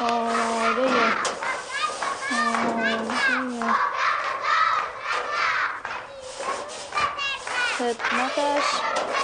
آماده خدمتش.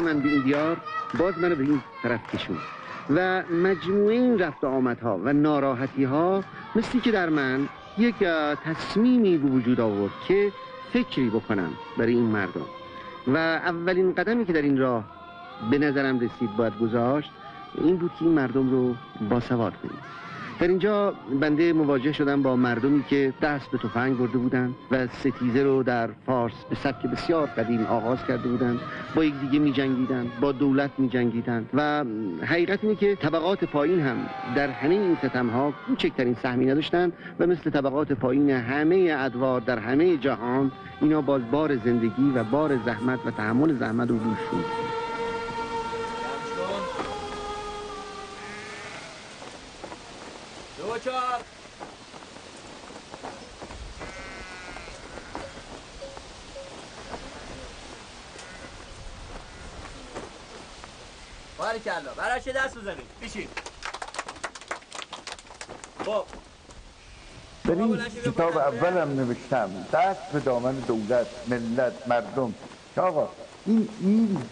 من به این دیار باز منو به این طرف کشون. و مجموعه این رفت آمدها و ناراحتی ها مثلی که در من یک تصمیمی به وجود آورد که فکری بکنم برای این مردم. و اولین قدمی که در این راه به نظرم رسید باید گذاشت این بود که این مردم رو باسواد کنیم. در اینجا بنده مواجه شدم با مردمی که دست به تفنگ برده بودند و ستیزه رو در فارس به سبک بسیار قدیم آغاز کرده بودند. با یک دیگه می جنگیدن با دولت می جنگیدن و حقیقت اینه که طبقات پایین هم در همه این ستم ها کوچکترین سهمی نداشتند و مثل طبقات پایین همه ادوار در همه جهان اینا باز بار زندگی و بار زحمت و تحمل زحمت رو دوش دوچار برای چه دست بزنید بشین. خب. در این کتاب اولم نوشتم. دست به دامن دولت ملت مردم. که آقا این این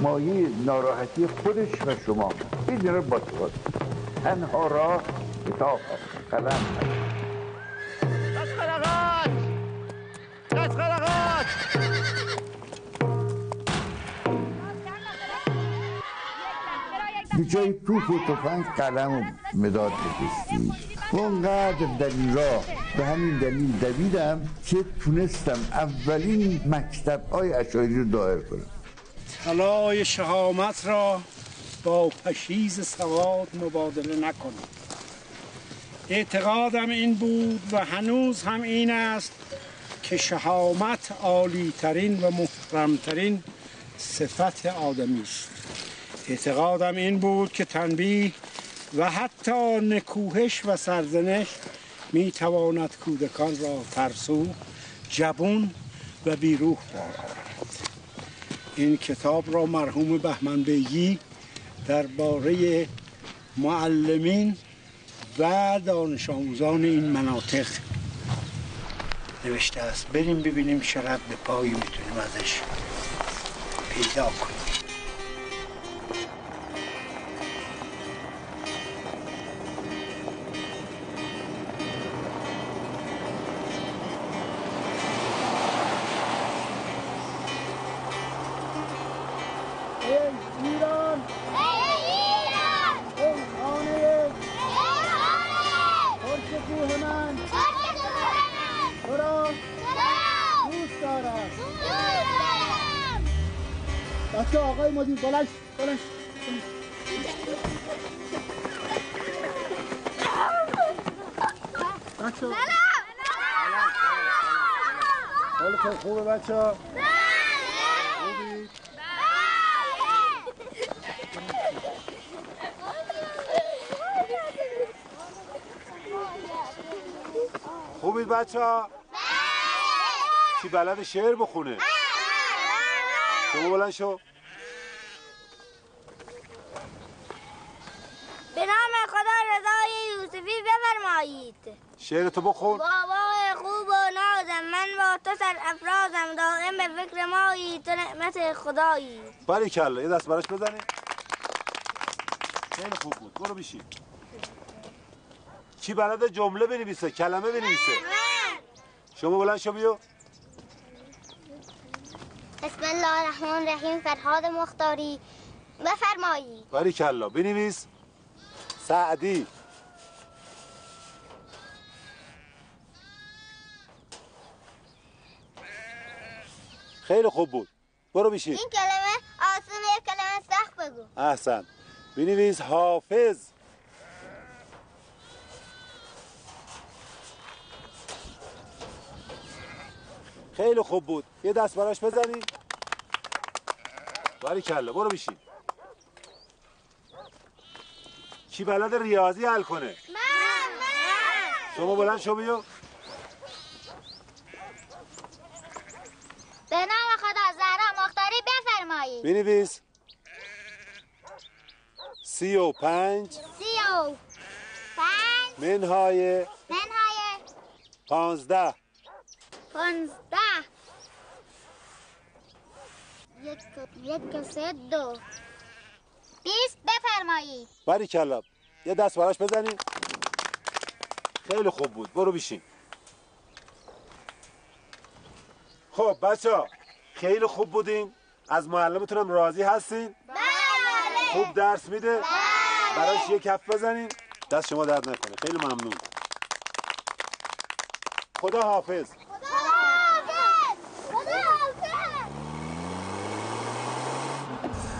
مایه ناراحتی خودش و شما. این رو باز تنها راه کتاب هست قلم هست از خلقات از خلقات به جای توپ و تفنگ قلم و مداد بکشید اونقدر در این راه به همین دلیل دویدم که تونستم اولین مکتب های اشعاری رو دایر کنم. طلای شهامت را با پشیز سواد مبادله نکنید اعتقادم این بود و هنوز هم این است که شهامت عالی ترین و محرمترین صفت آدمی است اعتقادم این بود که تنبیه و حتی نکوهش و سرزنش می تواند کودکان را ترسو جبون و بیروح دارد این کتاب را مرحوم بهمن بیگی درباره معلمین و دانش آموزان این مناطق نوشته است. بریم ببینیم چه رد پایی می‌تونیم ازش پیدا کنیم. بچه آقای مدیر بلند بلند بچه خوب خوبه بچه؟ ها خوبید بچه؟ ها کی بلد شعر بخونه؟ شما بلند شو به نام خدا رضای یوسفی بفرمایید شعر تو بخون. بابا خوب و نازم من با تو سر افرازم. دائم به فکر مایی تو نعمت خدایی. باری کلا یه دست براش بزنی. خیلی خوب بود. برو بیشی. کی بلد جمله بنویسه کلمه بنویسه؟ شما بلند شو بیو بسم الله الرحمن الرحیم. فرهاد مختاری. بفرمایید باری کلا بنویس. سعدی. خیلی خوب بود. برو بیشی این کلمه آسونه کلمه سخت بگو. احسن. بنویس حافظ. خیلی خوب بود. یه دست براش بزنی. باری کلا برو بیشی کی بلد ریاضی حل کنه؟ من من. شما بلند شو بیو به نام خدا زهرا مختاری بفرمایید. بنویس. سی و پنج. سی و پنج. منهای. منهای. پانزده. پانزده. یک یک سه دو. بیست بفرمایید. باری کلا. یه دست براش بزنی خیلی خوب بود. برو بیشین خب بچه ها خیلی خوب بودین. از معلمتونم راضی هستین؟ بله. خوب درس میده؟ براش یک کف بزنین. دست شما درد نکنه. خیلی ممنون. خدا حافظ. خدا حافظ. خدا حافظ.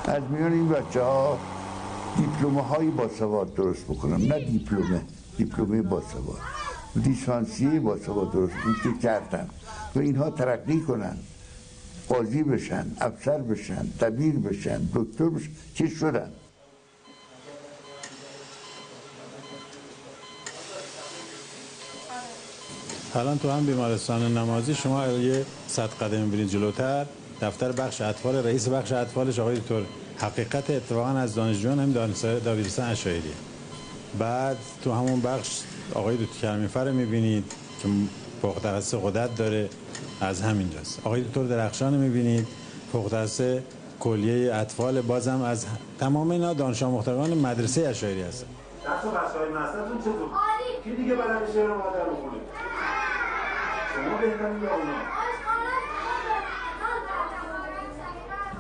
از میان این بچه ها دیپلومه های باسواد درست بکنم. نه دیپلومه دیپلومه باسواد لیسانسیه باسواد درست این که کردن. و اینها ترقی کنن. قاضی بشن افسر بشن دبیر بشن دکتر بشن چه شدن؟ الان تو هم بیمارستان نمازی شما یه صد قدم می‌بینید جلوتر. دفتر بخش اطفال رئیس بخش اطفالش آقای دکتر. حقیقت اتفاقا از دانشجویان هم دانشگاه دبیرستان اشایری بعد تو همون بخش آقای دکتر کریمیفر رو می‌بینید که فوق تخصص قدرت داره از همینجاست آقای دکتر درخشان رو می‌بینید فوق تخصص کلیه اطفال بازم از تمام اینا دانش آموختگان مدرسه اشایری هستن درس و وسایل مدرسه‌تون چطور؟ کی دیگه بلد شعر مادر بخونه؟ شما بهترین یا اونا؟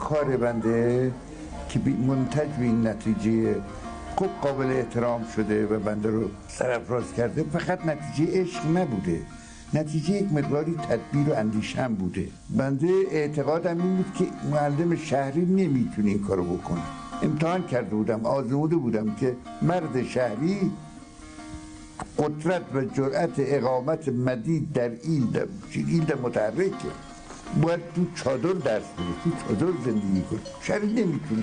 کار بنده که بی- منتج به این نتیجه خوب قابل احترام شده و بنده رو سرفراز کرده فقط نتیجه عشق نبوده. نتیجه یک مقداری تدبیر و اندیشه هم بوده. بنده اعتقادم این بود که معلم شهری نمی‌تونه این کارو بکنه. امتحان کرده بودم آزموده بودم که مرد شهری قدرت و جرأت اقامت مدید در ایل ایل متحرکه. باید تو چادر درس بده تو چادر زندگی کن شهری نمی‌تونه.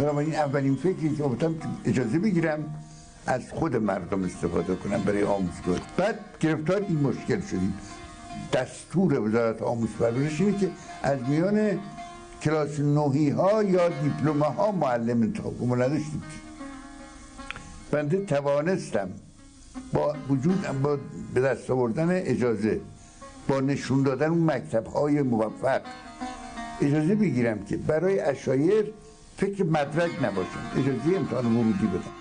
بنابراین اولین فکری که گفتم اجازه بگیرم از خود مردم استفاده کنم برای آموزگار. بعد گرفتار این مشکل شدیم. دستور وزارت آموز پرورش اینه که از میان کلاس نوهی ها یا دیپلمه ها معلم انتخاب نداشتیم. بنده توانستم با وجود با به دست آوردن اجازه با نشون دادن اون مکتب های موفق اجازه بگیرم که برای اشایر فکر مدرک نباشم. اجازه امتحان ورودی بدم.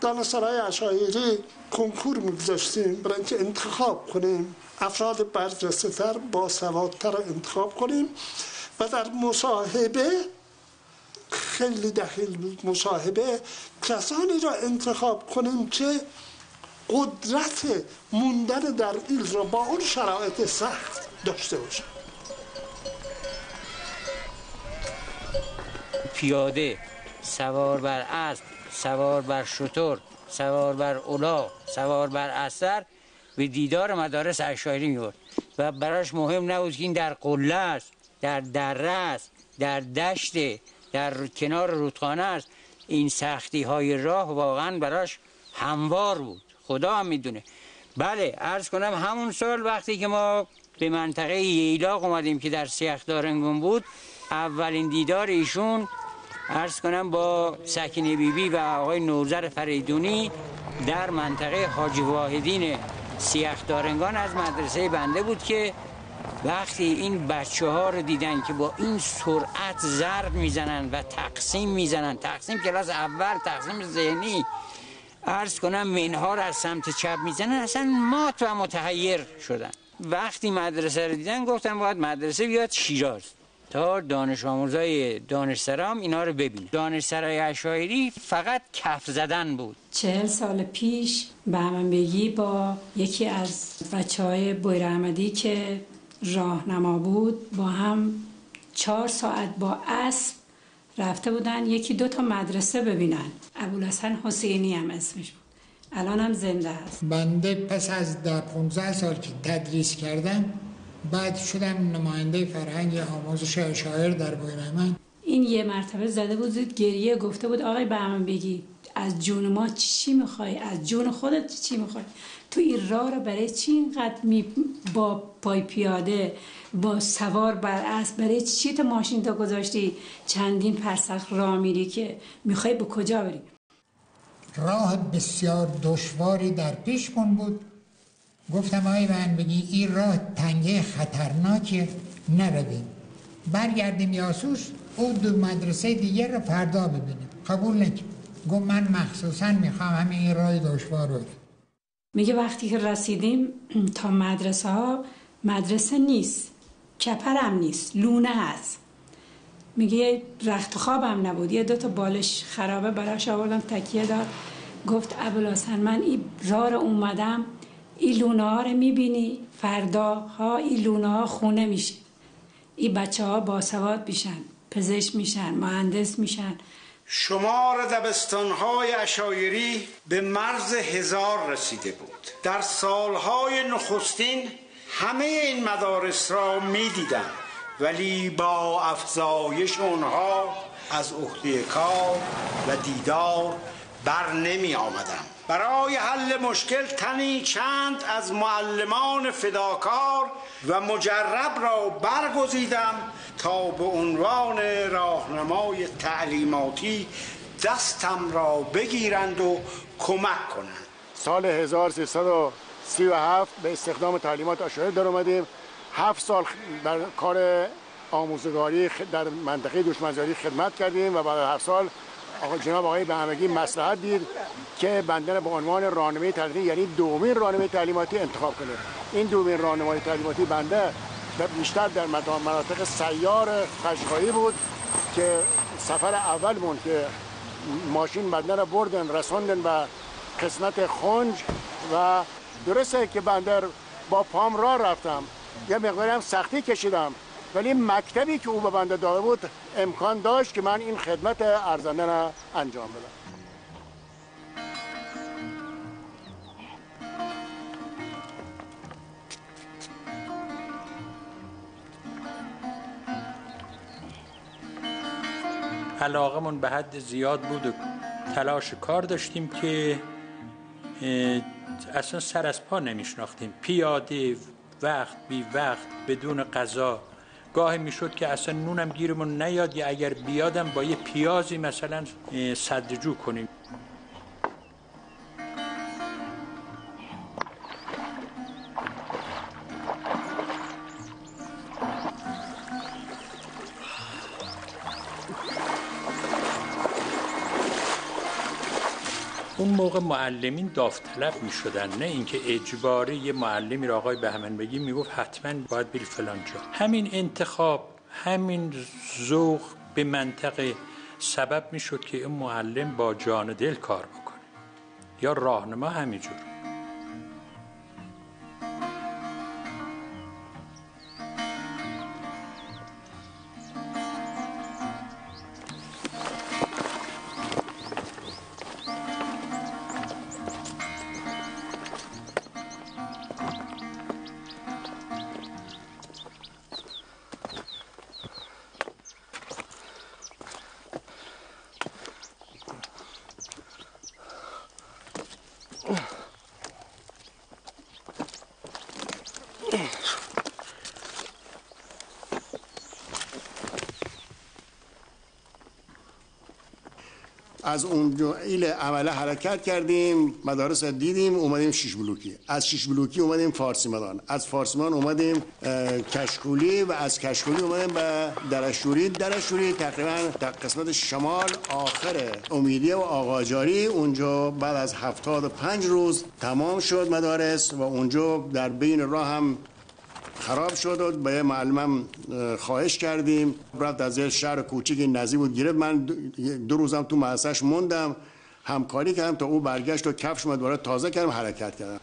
دانشسرای اشایری کنکور میگذاشتیم برای اینکه انتخاب کنیم. افراد برجسته تر با سوادتر انتخاب کنیم و در مصاحبه خیلی دخیل مصاحبه کسانی را انتخاب کنیم که قدرت موندن در ایل را با اون شرایط سخت داشته باشند پیاده سوار بر اسب سوار بر شتر سوار بر اولا سوار بر اثر به دیدار مدارس اشایری می‌برد. و براش مهم نبود که این در قله است در دره است در دشت در کنار رودخانه است. این سختی های راه واقعا براش هموار بود. خدا هم می‌دونه. بله عرض کنم همون سال وقتی که ما به منطقه ییلاق اومدیم که در سیخ دارنگون بود اولین دیدار ایشون عرض کنم با سکینه بیبی و آقای نوزر فریدونی در منطقه حاجی واحدین سیخ دارنگان از مدرسه بنده بود که وقتی این بچه ها رو دیدن که با این سرعت ضرب می‌زنن و تقسیم می‌زنن تقسیم کلاس اول تقسیم ذهنی عرض کنم منها رو از سمت چپ می‌زنن. اصلا مات و متحیر شدن. وقتی مدرسه رو دیدن گفتن باید مدرسه بیاد شیراز. تا دانش آموزای دانش سرام اینا رو ببینه. دانش سرای اشایری فقط کف زدن بود. چهل سال پیش به من بگی با یکی از بچه های بویر احمدی که راهنما بود با هم چهار ساعت با اسب رفته بودن یکی دو تا مدرسه ببینن. ابوالحسن حسینی هم اسمش بود. الان هم زنده است بنده پس از ده 15 سال که تدریس کردم بعد شدم نماینده فرهنگ آموزش شاعر در بویر احمد این یه مرتبه زده بود گریه گفته بود آقای به من بگی از جون ما چی می‌خوای؟ از جون خودت چی می‌خوای؟ تو این راه رو برای چی اینقدر می با پای پیاده با سوار بر اسب برای چی تو ماشین تا گذاشتی؟ چندین فرسخ راه میری که می‌خوای به کجا بری؟ راه بسیار دشواری در پیش کن بود. گفتم آقای من بگی این راه تنگه خطرناکه نرویم برگردیم یاسوس او دو مدرسه دیگر رو فردا ببینیم قبول نکرد گفت من مخصوصا می‌خوام همین این راه دشوار رو. میگه وقتی که رسیدیم تا مدرسه ها مدرسه نیست. کپر هم نیست لونه هست. میگه رخت خوابم نبود. یه دو تا بالش خرابه براش آوردم تکیه داد. گفت ابوالحسن من این راه رو اومدم این لونه ها رو می‌بینی؟ فردا ها این لونه ها خونه میشه. این بچه ها باسواد میشن پزشک میشن مهندس میشن. شمار دبستانهای اشایری به مرز هزار رسیده بود. در سالهای نخستین همه این مدارس را می دیدم ولی با افزایش اونها از عهده کار و دیدار بر نمی آمدم. برای حل مشکل تنی چند از معلمان فداکار و مجرب را برگزیدم تا به عنوان راهنمای تعلیماتی دستم را بگیرند و کمک کنند. سال 1337 به استخدام تعلیمات اشایر در اومدیم. هفت سال در کار آموزگاری در منطقه دوشمنزاری خدمت کردیم و بعد هفت سال آقا جناب آقای بهمگی مسلحت دید که بنده به عنوان راهنمای تعلیماتی یعنی دومین راهنمای تعلیماتی انتخاب کنه. این دومین راهنمای تعلیماتی بنده بیشتر در مناطق سیار قشقایی بود که سفر اول مون که ماشین بنده را بردن رسوندن به قسمت خنج و درسته که بنده با پام را رفتم. یه مقداری هم سختی کشیدم. ولی مکتبی که او به بنده داده بود امکان داشت که من این خدمت ارزنده را انجام بدم. علاقمون به حد زیاد بود و تلاش کار داشتیم که اصلا سر از پا نمیشناختیم. پیاده وقت بی وقت بدون غذا. گاهی می‌شد که اصلا نونم گیرمون نیاد یا اگر بیادم با یه پیازی مثلا صدرجو کنیم. موقع معلمین داوطلب می شدن نه اینکه اجباری یه معلمی را آقای بهمن بگی می‌گفت حتما باید بری فلان جا. همین انتخاب همین ذوق به منطقه سبب می شد که این معلم با جان دل کار بکنه. یا راهنما همینجور. از اون ایل عمله حرکت کردیم مدارس دیدیم اومدیم شیش بلوکی. از شیش بلوکی اومدیم فارسی مدان. از فارسی مدان اومدیم کشکولی و از کشکولی اومدیم به درشوری درشوری تقریبا در قسمت شمال آخر امیدیه و آقاجاری. اونجا بعد از هفتاد و پنج روز تمام شد مدارس و اونجا در بین راه هم خراب شد و به معلمم اه، خواهش کردیم. رفت از یه شهر کوچیکی نزدیک بود. گرفت من دو- روزم تو مدرسهش موندم. همکاری کردم تا او برگشت و کفش من دوباره تازه کردم حرکت کردم.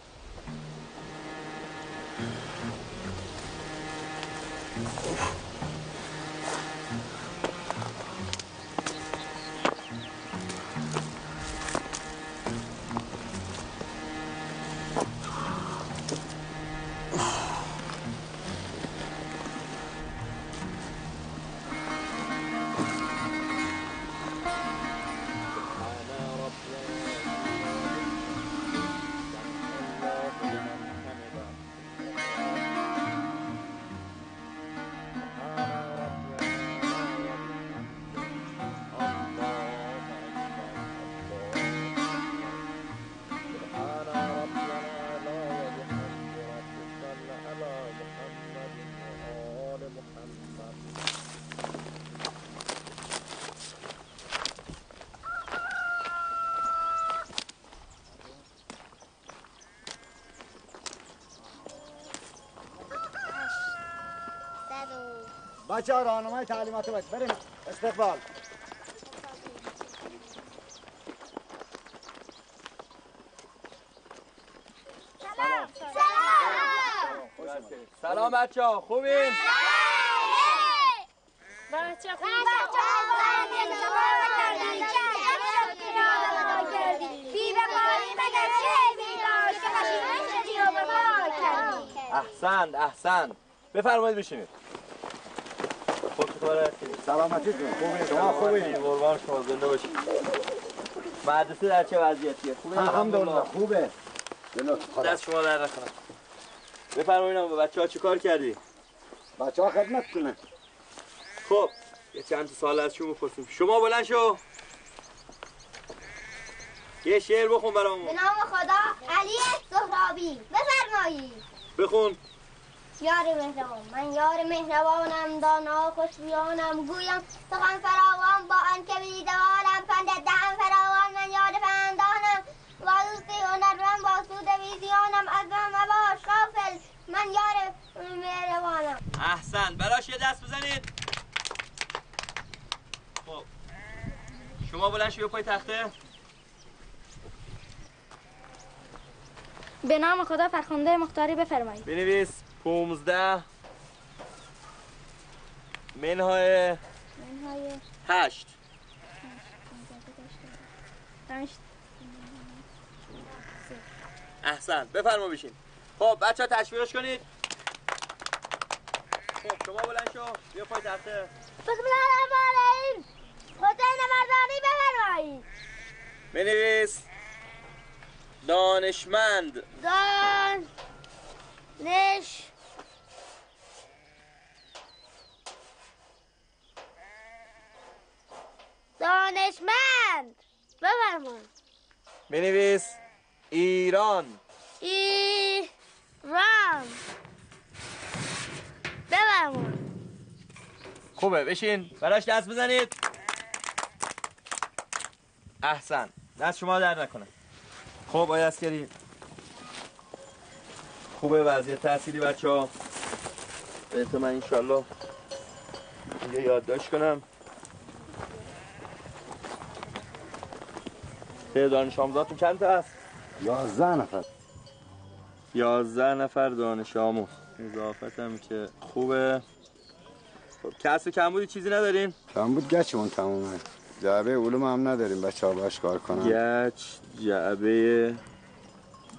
بچه ها راهنمای تعلیمات باش بریم. استقبال. سلام. بچه ها خوبین؟ بچه کردی احسن احسن. بفرمایید بشینید. خوبین شما خوبین قربان شما زنده باشید مدرسه در چه وضعیتیه؟ خوبه؟ الحمدلله خوبه. دست شما در نکنم بفرمایید به بچه ها چی کار کردی؟ بچه ها خدمت کنه خب یه چند تا سال از شما بپرسیم. شما بلند شو. یه شعر بخون برامون. به نام خدا علی زهرابی. بفرمایید. بخون. یار مهربان. من یار مهربانم دانا خوشبیانم گویم سخن فراوان با آن که بیدوانم پند دهم فراوان من یار پندانم. با دوستی هنرمند با سود ویزیانم. از من مباش غافل. من یار مهربانم. احسن براش یه دست بزنید. خب. شما بلند شو پای تخته. به نام خدا فرخنده مختاری بفرمایید. بنویس. 15 منهای منهای هشت. پنج احسن بفرما بشین. خب بچه ها تشویقش کنید. خب شما بلند شو. بیا پای تخته. بسم الله الرحمن الرحیم. حسین مردانی بفرمایید بنویس. دانشمند. دان دانشمند. بفرمایید. بنویس. ایران. ایران. بفرمایید. خوبه بشین. براش دست بزنید. احسن. دست شما در نکنه. خب آقای اسکری خوبه وضعیت تحصیلی بچه ها بهتر من انشالله اینجا یادداشت کنم. دانش آموزاتون چند تا هست؟ یازده نفر. یازده نفر دانش آموز. اضافت هم که خوبه. خب کسب کمبودی چیزی ندارین؟ کم بود گچمون تمومه. جعبه علوم هم نداریم بچه ها باش کار کنن. گچ جعبه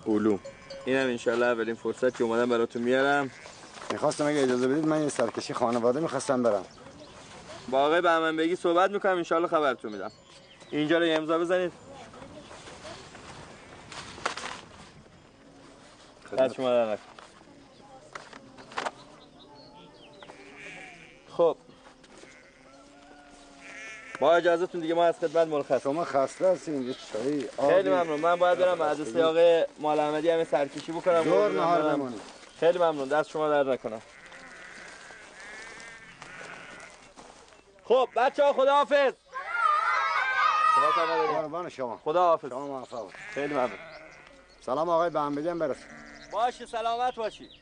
علوم. اینم انشالله اولین فرصت که اومدم براتون میارم. می‌خواستم اگه اجازه بدید من یه سرکشی خانواده می‌خواستم برم. با آقای بهمن بگی صحبت می‌کنم انشالله خبرتون میدم. اینجا رو امضا بزنید. دست شما. خب. با اجازهتون دیگه ما از خدمت مرخص شما خسته هستین اینجا چایی. خیلی ممنون. من باید برم مدرسه آقای مال احمدی همه سرکشی بکنم. قربونم نهار برم. بمونید. خیلی ممنون. دست شما در نکنم خب بچه ها خدا حافظ قربان شما خدا حافظ شما. خیلی ممنون. سلام آقای به هم بگم باشی سلامت باشی.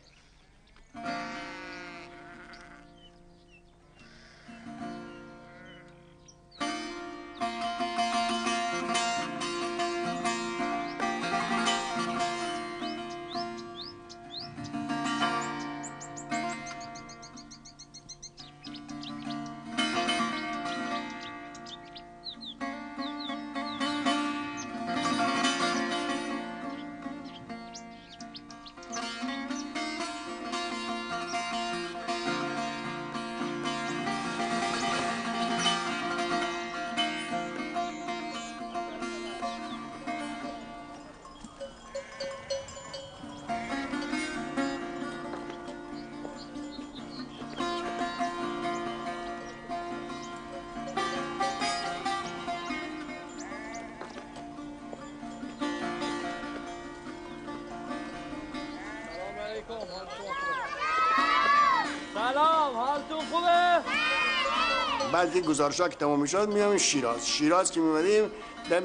بعد که گزارش ها که تمام می‌شد میام شیراز. شیراز که میمدیم دم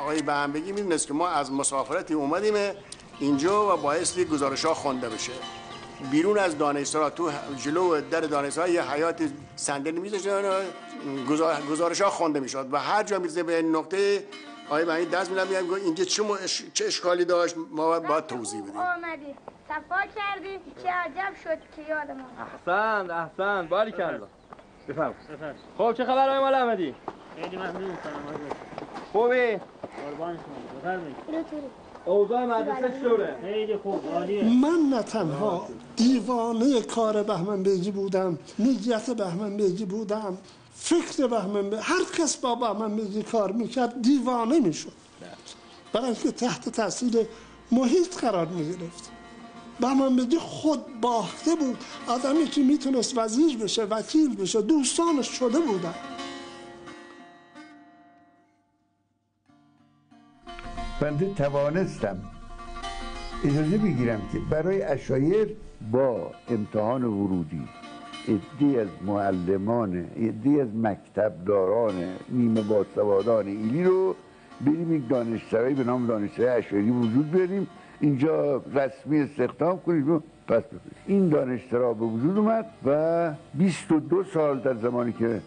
آقای بهنبگی می‌دونست که ما از مسافرتی اومدیم اینجا و بایستی گزارش ها خونده بشه. بیرون از دانشسرا تو جلو در دانشسرا یه حیات صندلی میذاشتن گزارش ها خونده می‌شد. و هر جا می‌رسه به نقطه آقای بهنبگی دست میدم میگم اینجا چه, م- چه اشکالی داشت؟ ما باید توضیح بدیم. آمدی صفا کردی چه عجب شد که یادم احسن احسن باری کلا بفرم. خب چه خبر آقای مال احمدی؟ خیلی ممنون سلام خوبی؟ قربان شما. بفرمایید. اوضاع مدرسه چطوره؟ خیلی خوب عالیه. من نه تنها دیوانه کار بهمن بیجی بودم نیت بهمن بیجی بودم فکر بهمن بیجی هر کس با بهمن بیجی کار می‌کرد دیوانه می‌شد. برای اینکه تحت تاثیر محیط قرار می‌گرفت. بیجی خود باخته بود. آدمی که می‌تونست وزیر بشه وکیل بشه دوستانش شده بودن. بنده توانستم اجازه بگیرم که برای اشایر با امتحان ورودی عدی از معلمان عدی از مکتبداران نیمه باسوادان ایلی رو بریم یک دانشسرایی به نام دانشسرای اشایری وجود بیاریم. اینجا رسمی استخدام کنیم و پس بفرستیم. این دانشسرا به وجود اومد و 22 سال در زمانی که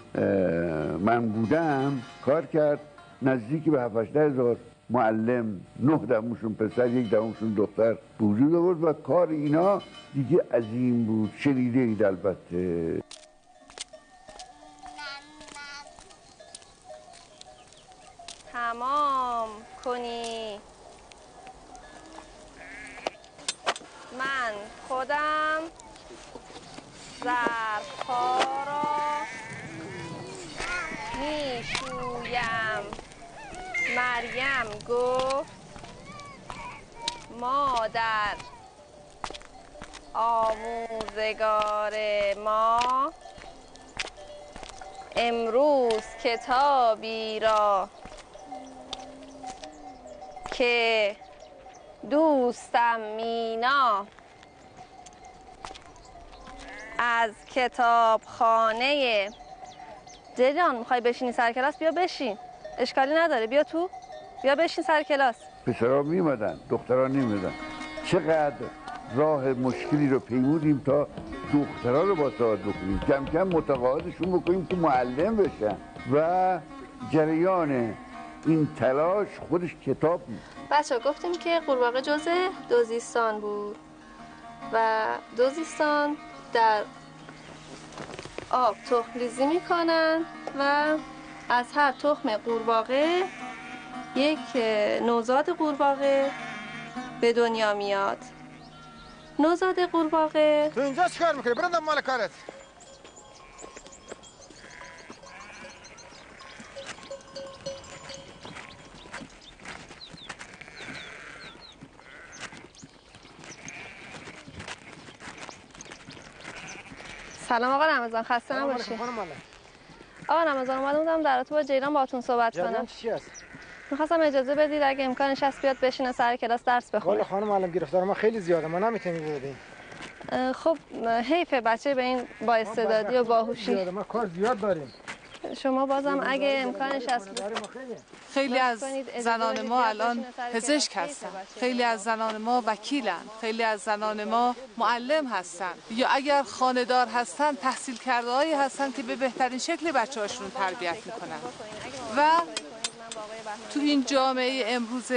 من بودم کار کرد نزدیک به 7 هزار معلم نه دموشون پسر یک دموشون دختر وجود آورد و کار اینا دیگه عظیم بود شنیده اید البته از کتابخانه. جریان می‌خوای بشینی سر کلاس؟ بیا بشین. اشکالی نداره. بیا تو. بیا بشین سر کلاس. پسرها میمدن دخترها نمیمدن چقدر راه مشکلی رو پیمودیم تا دخترها رو با سواد بکنیم. کم کم متقاعدشون بکنیم که معلم بشن. و جریان این تلاش خودش کتاب بود. بچه گفتیم که قورباغه جزء دوزیستان بود. و دوزیستان در آب تخم ریزی می‌کنن و از هر تخم قورباغه یک نوزاد قورباغه به دنیا میاد. نوزاد قورباغه تو اینجا چیکار می‌کنی؟ برو مال کارت. سلام آقا رمضان خسته نباشی. آقا رمضان اومده بودم در رابطه با جیلان باهاتون صحبت کنم. چی هست؟ می‌خواستم اجازه بدید اگه امکانش هست بیاد بشینه سر کلاس درس والا بخونه خانم معلم گرفتار ما خیلی زیاده. ما نمی‌تونیم بدیم. خب حیفه بچه به این با استعدادی و باهوشی ما کار زیاد داریم. شما بازم اگه امکانش هست خیلی از زنان ما الان پزشک. هستن. خیلی از زنان ما وکیلن. خیلی از زنان ما معلم هستن. یا اگر خاندار هستن تحصیل کرده هایی هستن که به بهترین شکل بچه هاشون تربیت می‌کنن. و تو این جامعه امروز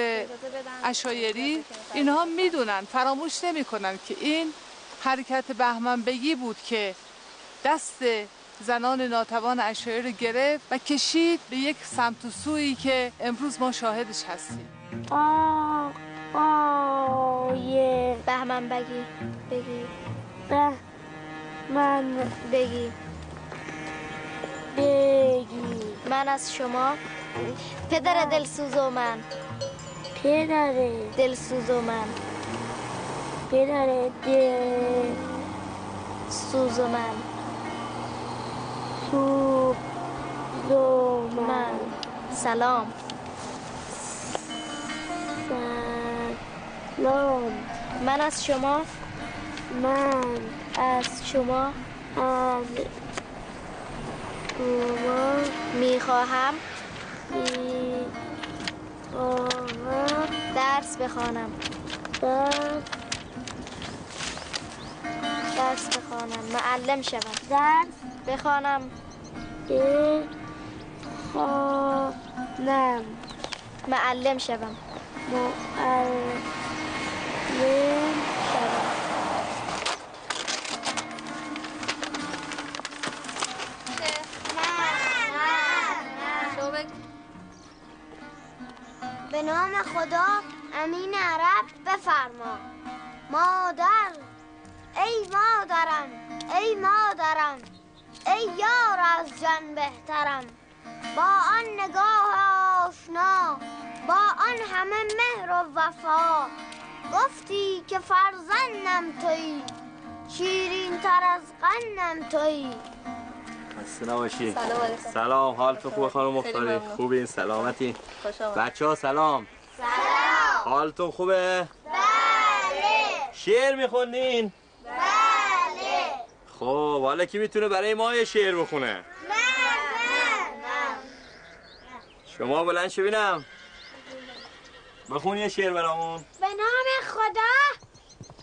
اشایری اینها می‌دونن فراموش نمی‌کنن که این حرکت بهمن بگی بود که دست زنان ناتوان اشایر رو گرفت و کشید به یک سمت و سویی که امروز ما شاهدش هستیم. آقای بهمن بگی بگی. بهمن بگی. بگی. من از شما پدر دلسوز و من. پدر دلسوز و من. پدر دل سوز و من. سوز و من سلام. سلام. من از شما؟ من از شما؟ از شما می‌خواهم می‌خواهم درس بخوانم. درس درس بخوانم. معلم شوم. درس بخوانم. بخوانم. معلم شوم. معلم شوم. به نام خدا امین عرب بفرما. مادر ای مادرم ای مادرم. ای یار از جان بهترم. با آن نگاه آشنا با آن همه مهر و وفا. گفتی که فرزندم تویی شیرین تر از قندم تویی سلام. سلام حالتون خوبه خانم مختاری. خوبین سلامتی؟ خوش آمد. بچه ها سلام. سلام. حالتون خوبه؟ بله. شعر میخوندین؟ بله. خب حالا کی می‌تونه برای ما یه شعر بخونه؟ شما بلند شو ببینم بخون یه شعر برامون. به نام خدا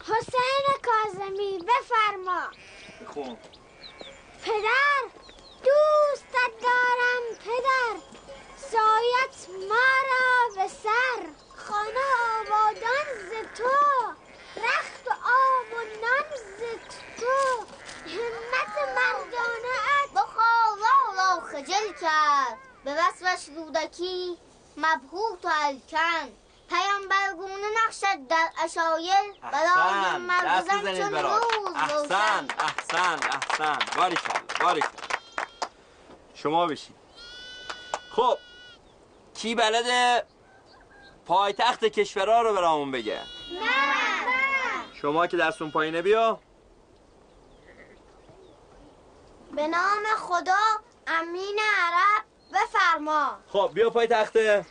حسین کاظمی بفرما. بخون. پدر دوستت دارم پدر. سایت ما را به سر. خانه آبادان ز تو. رخت و آب و نان ز تو. همت مردانه ات. بخوالا خجل کرد. به وصفش رودکی مبهوت و الکن. پیامبرگونه نقشد در اشایل. برای بزنید چون روز احسن احسن احسن. باریکل باریکل شما بشین. خب کی بلده پایتخت کشورها رو برامون بگه؟ شما که درستون پایینه بیا. به نام خدا امین عرب بفرما. خب بیا پای تخته.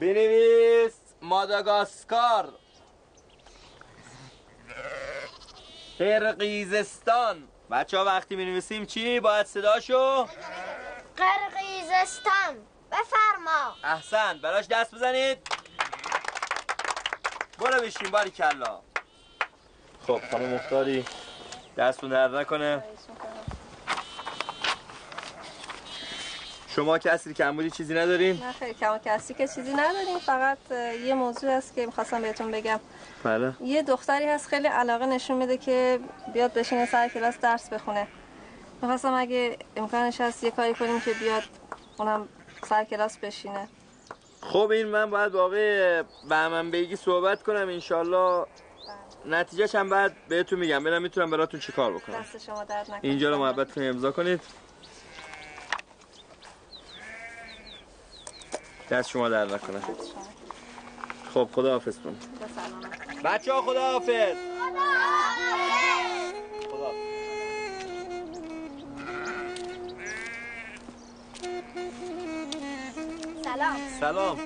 بنویس ماداگاسکار. قرقیزستان. بچه ها وقتی می نویسیم چی؟ باید صداشو؟ قرقیزستان. بفرما. احسن براش دست بزنید. برو بشین باری کلا. خب خانم مختاری. دستتون درد نکنه. شما کسی کم بودی چیزی ندارین؟ نه خیلی کم و کسی که چیزی نداریم فقط یه موضوع هست که می‌خواستم بهتون بگم. بله. یه دختری هست خیلی علاقه نشون میده که بیاد بشینه سر کلاس درس بخونه. می‌خواستم اگه امکانش هست یه کاری کنیم که بیاد اونم سر کلاس بشینه. خب این من باید با آقای بهمن بیگی صحبت کنم انشالله نتیجه هم بعد بهتون میگم. ببینم می‌تونم براتون چیکار بکنم. دست شما درد نکنه. اینجا رو محبتتون امضا کنید. دست شما درد نکنه. خب خدا حافظ کنم بچه ها خدا حافظ سلام. سلام.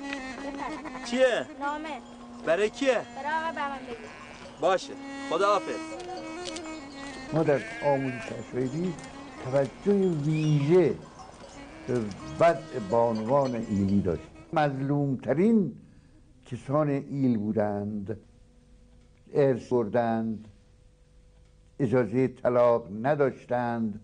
چیه؟ نامه. برای کیه؟ برای آقا بگیر باشه. خداحافظ. ما در آموزش اشعری توجه ویژه به وضع بانوان ایلی داشتیم. مظلومترین کسان ایل بودند ارث بردند اجازه طلاق نداشتند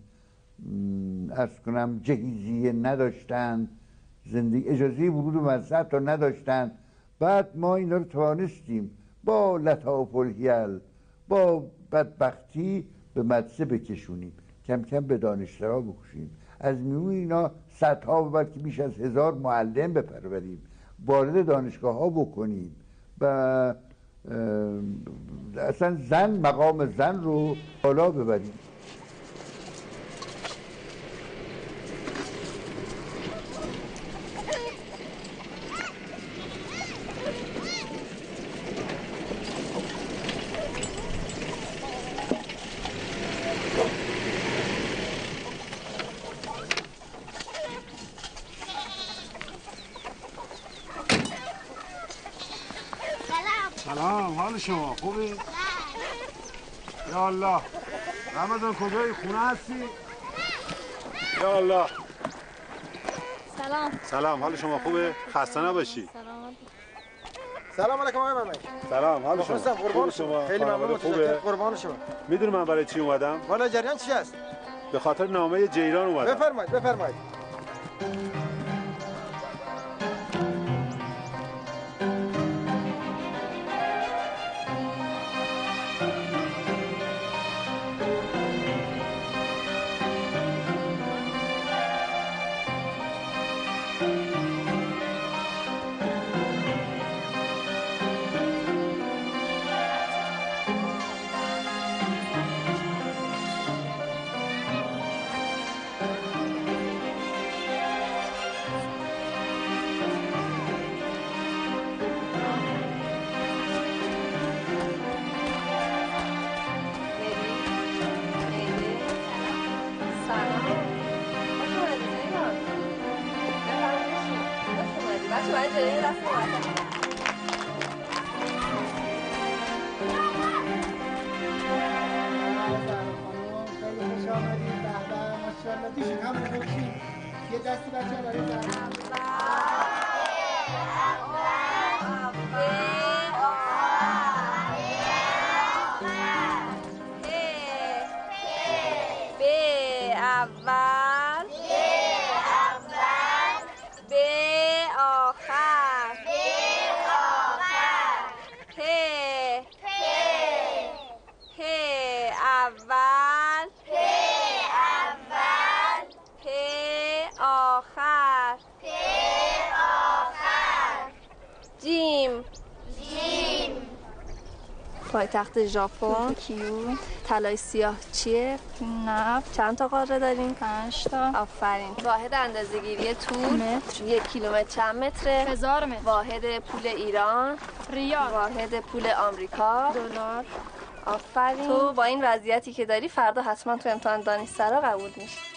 ارز کنم جهیزیه نداشتند زندگی اجازه ورود مذهب تا نداشتند. بعد ما اینا رو توانستیم با لطاف الحیل با بدبختی به مدرسه بکشونیم. کم کم به دانشترا بکشیم. از میون اینا صدها و بلکه بیش از هزار معلم بپروریم. وارد دانشگاه ها بکنیم. و اصلا زن مقام زن رو بالا ببریم. سلام حال شما خوبی؟ یا الله رمضان کجایی خونه هستی؟ یا الله. سلام. سلام حال شما خوبه؟ خسته نباشی. سلام. سلام علیکم آقای محمد سلام حال شما؟ قربان خوبه شما؟ خیلی ممنون خوبه؟ قربان شما. می‌دونی من برای چی اومدم. والا جریان چی هست به خاطر نامه جیران اومدم. بفرمایید بفرمایید. پایتخت ژاپن کیو طلای سیاه چیه؟ نه. چند تا قاره داریم؟ پنج تا. آفرین. واحد اندازه‌گیری طول متر. یک کیلومتر چند متره؟ هزار متر. واحد پول ایران. ریال. واحد پول آمریکا. دلار. آفرین. تو با این وضعیتی که داری فردا حتما تو امتحان دانشسرا قبول میشی.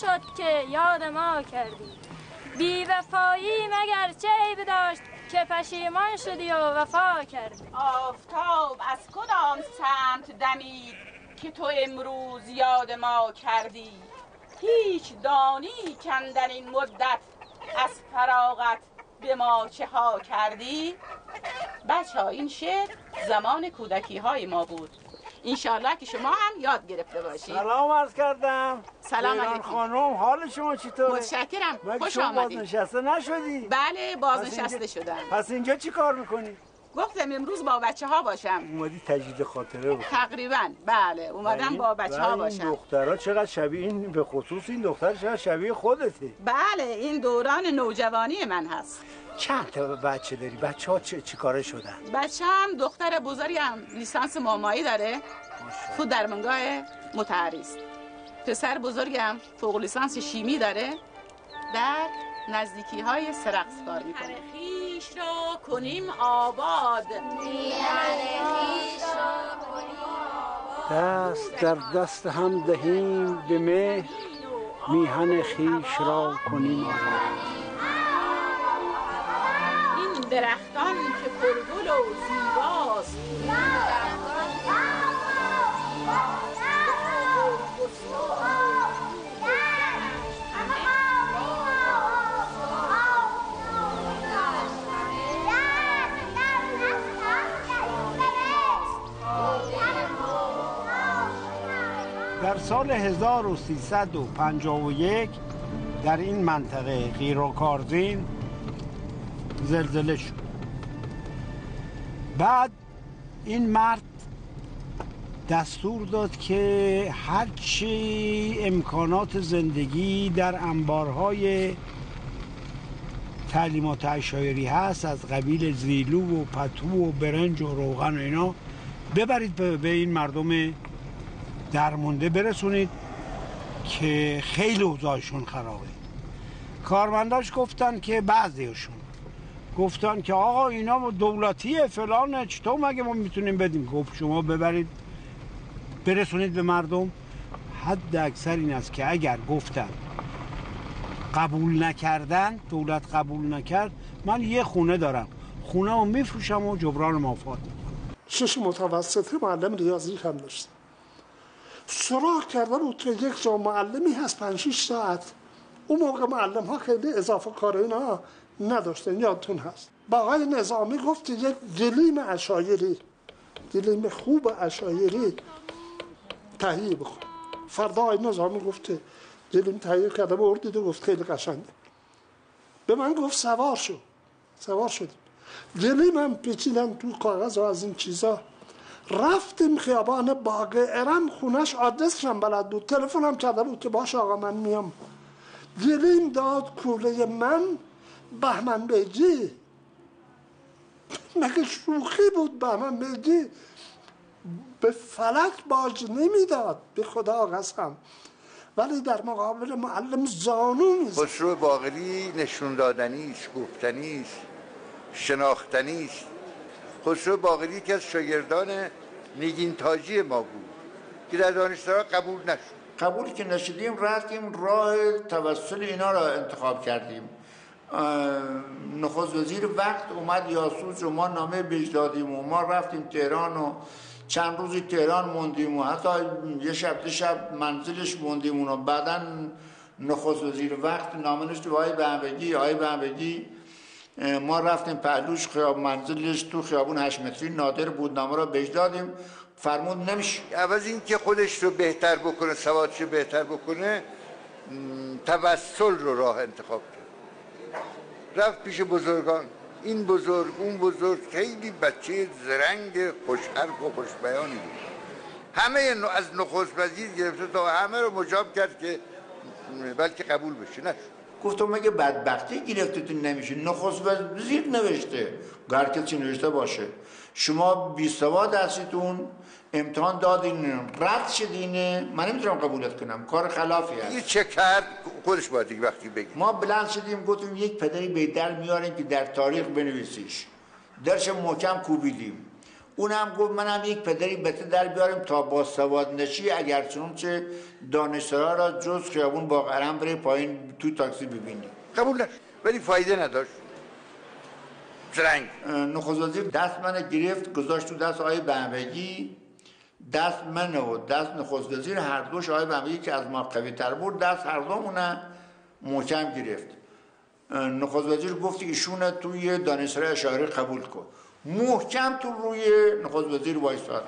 شد که یاد ما کردی. بی وفایی مگر چه عیب داشت که پشیمان شدی و وفا کردی. آفتاب از کدام سمت دمید که تو امروز یاد ما کردی؟ هیچ دانی کندن این مدت از فراغت به ما چه ها کردی؟ بچه ها این شعر زمان کودکی های ما بود. انشالله که شما هم یاد گرفته باشید. سلام عرض کردم. سلام علیکم. خانم حال شما چطوره؟ متشکرم. خوش آمدید. بازنشسته نشدی؟ بله بازنشسته شدم. پس اینجا چی کار می‌کنی؟ گفتم امروز با بچه ها باشم. اومدی تجدید خاطره بود تقریبا. بله اومدم با بچه ها این باشم. دخترها چقدر شبیه این به خصوص این دختر چقدر شبیه خودته. بله این دوران نوجوانی من هست. چند تا بچه داری؟ بچه ها چه, چی کاره شدن؟ بچه هم دختر بزرگم لیسانس مامایی داره. تو درمانگاه متحری است پسر بزرگم فوق لیسانس شیمی داره. در نزدیکی های سرقس کار می‌کنه خیش را کنیم آباد دست در دست هم دهیم به مهر میهن خیش را کنیم آباد. این درختان که پرگل و زیباست در سال 1351 در این منطقه قیروکارزین زلزله شد. بعد این مرد دستور داد که هرچی امکانات زندگی در انبارهای تعلیمات اشایری هست از قبیل زیلو و پتو و برنج و روغن و اینا ببرید به این مردم درمونده برسونید که خیلی اوضاعشون خرابه. کارمنداش گفتن که بعضیشون گفتن که آقا اینا دولتیه فلانه چطور مگه ما می‌تونیم بدیم؟ گفت شما ببرید برسونید به مردم. حد اکثر این است که اگر گفتن قبول نکردن دولت قبول نکرد من یه خونه دارم. خونه رو میفروشم و جبران مافات شش متوسطه معلم ریاضی هم داشتم سراغ کردن که یک جا معلمی هست پنج شیش ساعت. اون موقع معلم ها خیلی اضافه کار اینا نداشتن یادتون هست. با آقای نظامی گفت یک گلیم اشایری گلیم خوب اشایری تهیه بکن فردا آقای نظامی گفت که گلیم تهیه کرده و گفت خیلی قشنگه. به من گفت سوار شو. سوار شدیم. گلیم هم پیچیدم تو کاغذ و از این چیزا رفتیم خیابان باغ ارم خونش آدرسش هم بلد بود. تلفن هم کرده بود که باش آقا من میام. گلیم داد کوله من بهمن بیجی. مگه شوخی بود بهمن بیجی؟ به فلک باج نمی‌داد به خدا قسم. ولی در مقابل معلم زانو می‌زد خسرو باقری نشون دادنی است گفتنی است شناختنی است خسرو باقری که از شاگردان نگین تاجی ما بود. که در دانشگاه قبول نشد. قبول که نشدیم رفتیم راه توسل اینا را انتخاب کردیم. نخست وزیر وقت اومد یاسوج و ما نامه بهش دادیم و ما رفتیم تهران و چند روزی تهران موندیم و حتی یه شب دو شب منزلش موندیم و بعدا نخست وزیر وقت نامه نشد آقای بهنبگی آقای بهنبگی اه، ما رفتیم پهلوش خیاب منزلش تو خیابون هشت متری نادر بود نامه را بهش دادیم. فرمود نمیشه. عوض این که خودش رو بهتر بکنه سوادش رو بهتر بکنه توسل رو راه انتخاب کرد. رفت پیش بزرگان. این بزرگ اون بزرگ خیلی بچه زرنگ خوشحرف و خوشبیانی بود. همه از نخست وزیر گرفته تا همه رو مجاب کرد که بلکه قبول بشه. نشد گفتم مگه بدبختی گرفتتون نمیشه؟ نخست وزیر نوشته. هر کسی نوشته باشه. شما بی سواد هستیتون امتحان دادین رد شدین. من نمی‌تونم قبولت کنم. کار خلافی هست. یه چه کرد؟ خودش باید دیگه وقتی بگی ما بلند شدیم گفتیم یک پدری به در میاریم که در تاریخ بنویسیش. درش محکم کوبیدیم. اونم گفت منم یک پدری بهتر در بیاریم تا با سواد نشی اگر چنانچه دانشسرا را جز خیابون با قرم بره پایین تو تاکسی ببینی. قبول نشد ولی فایده نداشت. زرنگ. نخست وزیر دست من گرفت گذاشت تو دست آقای بهنبگی دست من و دست نخست وزیر هر دوش آقای بهنبگی که از ما قوی تر بود دست هر دومونه محکم گرفت. نخست وزیر گفت ایشون توی دانشسرای اشاره قبول کن. محکم تو روی نخواست وزیر وایستاد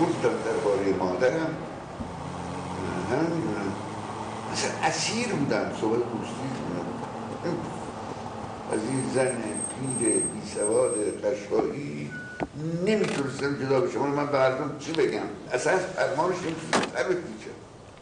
گفتم درباره مادرم. نمی‌دونم اصلا اسیر بودم صحبت دوستی از این زن پیر بی سواد قشقایی نمی‌تونستم جدا بشم. من به مردم چی بگم؟ اصلا از فرمانش نمی‌تونستم.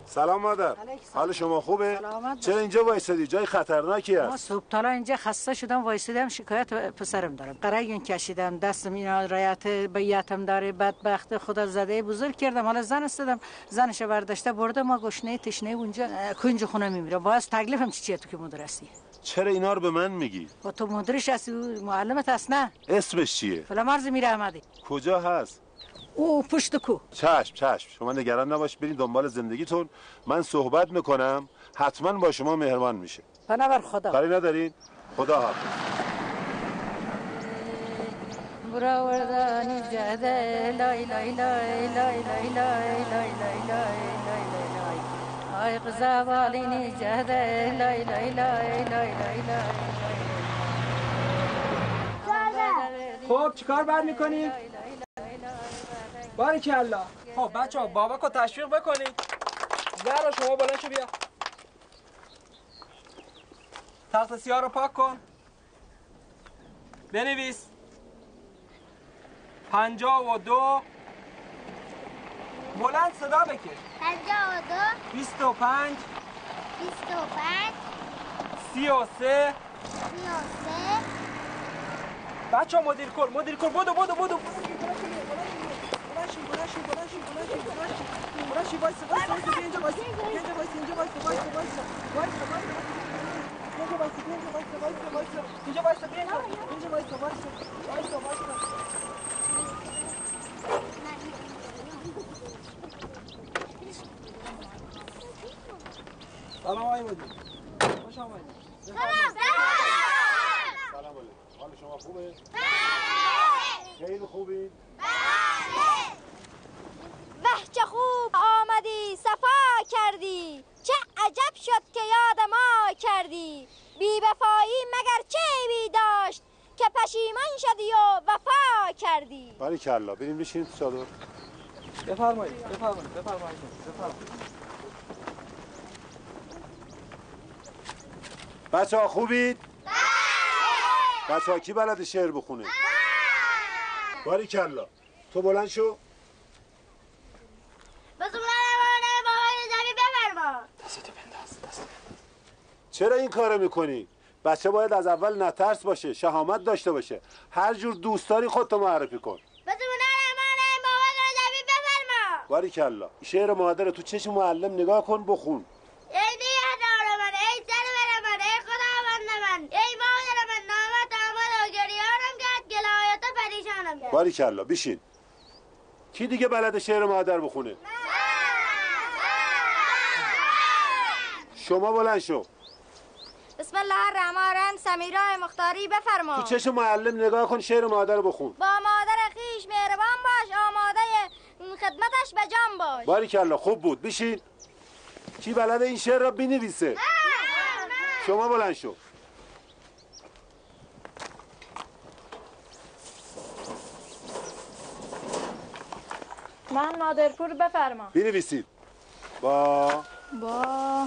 سلام مادر. حال شما خوبه؟ چرا اینجا وایسادی؟ جای خطرناکی ما است. صبح تالا اینجا خسته شدم وایسیدم شکایت پسرم دارم. قرایون کشیدم دستم اینا رایت بیتم داره بدبخت خدا زده بزرگ کردم. حالا زن استدم زنش برداشته برده ما گشنه تشنه اونجا کنج خونه میمیره. باز تکلیفم چی چیه تو که مدرسی؟ چرا اینا رو به من میگی؟ با تو مدرش هستی او معلمت هست نه؟ اسمش چیه؟ فلا مرز میره احمدی. کجا هست؟ او پشت کو. چشم چشم. شما نگران نباش برید دنبال زندگیتون. من صحبت می‌کنم. حتما با شما مهربان میشه. بنابر خدا. کاری ندارین؟ خدا حافظ. براوردانی جهده لای لای لای لای لای لای لای لای لای لای لای لای. آی قزوالینی جهده لای لای لای لای لای لای خب چیکار بعد می‌کنی؟ باری کلا خب بچه ها بابک رو تشویق بکنید زهرا شما بلند شو بیا تخت سیاه رو پاک کن بنویس پنجاه و دو بلند صدا بکش. پنجاه و دو. بیست و پنج. بیست و پنج. سی و سه. سی و سه. بچه ها مدیر کل مدیر کل بودو بودو بودو بلنشی بلنشی بلنشی بلنشی بلنشی بلنشی وایسا وایسا وایسا بیا اینجا وایسا بیا اینجا وایسا اینجا وایسا وایسا وایسا وایسا وایسا اینجا وایسا بیا اینجا وایسا وایسا وایسا اینجا وایسا بیا اینجا اینجا وایسا وایسا وایسا سلام آقای مدیر خوش آمدید. سلام. سلام علیکم. حال شما خوبه؟ خیلی خوبی؟ وه چه خوب آمدی صفا کردی. چه عجب شد که یاد ما کردی بی وفایی مگر چه عیبی داشت که پشیمان شدی و وفا کردی؟ باری کلا بریم بشین تو چادر بفرمایید بفرمایید بفرمایید بفرمایید. بچه ها خوبید؟ بچه ها کی بلد شعر بخونه؟ باری کلا تو بلند شو. بسم الله بابای زمین بفرما چرا این کارو می‌کنی؟ بچه باید از اول نترس باشه شهامت داشته باشه. هر جور دوست داری خودتو معرفی کن. باریکلا شعر مادر تو چشم معلم نگاه کن بخون ای نگهدار من ای سرور من ای خداوند من ای مادر من نامت آمد و گریانم کرد گلایت پریشانم کرد باریکلا بشین. کی دیگه بلد شعر مادر بخونه؟ شما بلند شو. بسم الله الرحمن الرحیم سمیرای مختاری بفرما. تو چشم معلم نگاه کن شعر مادر بخون. با مادر خیش مهربان باش آماده خدمتش به جان باش. باری کلا خوب بود. بشین. کی بلد این شعر را بنویسه؟ شما بلند شو. من نادرپور بفرما. بنویسید. با با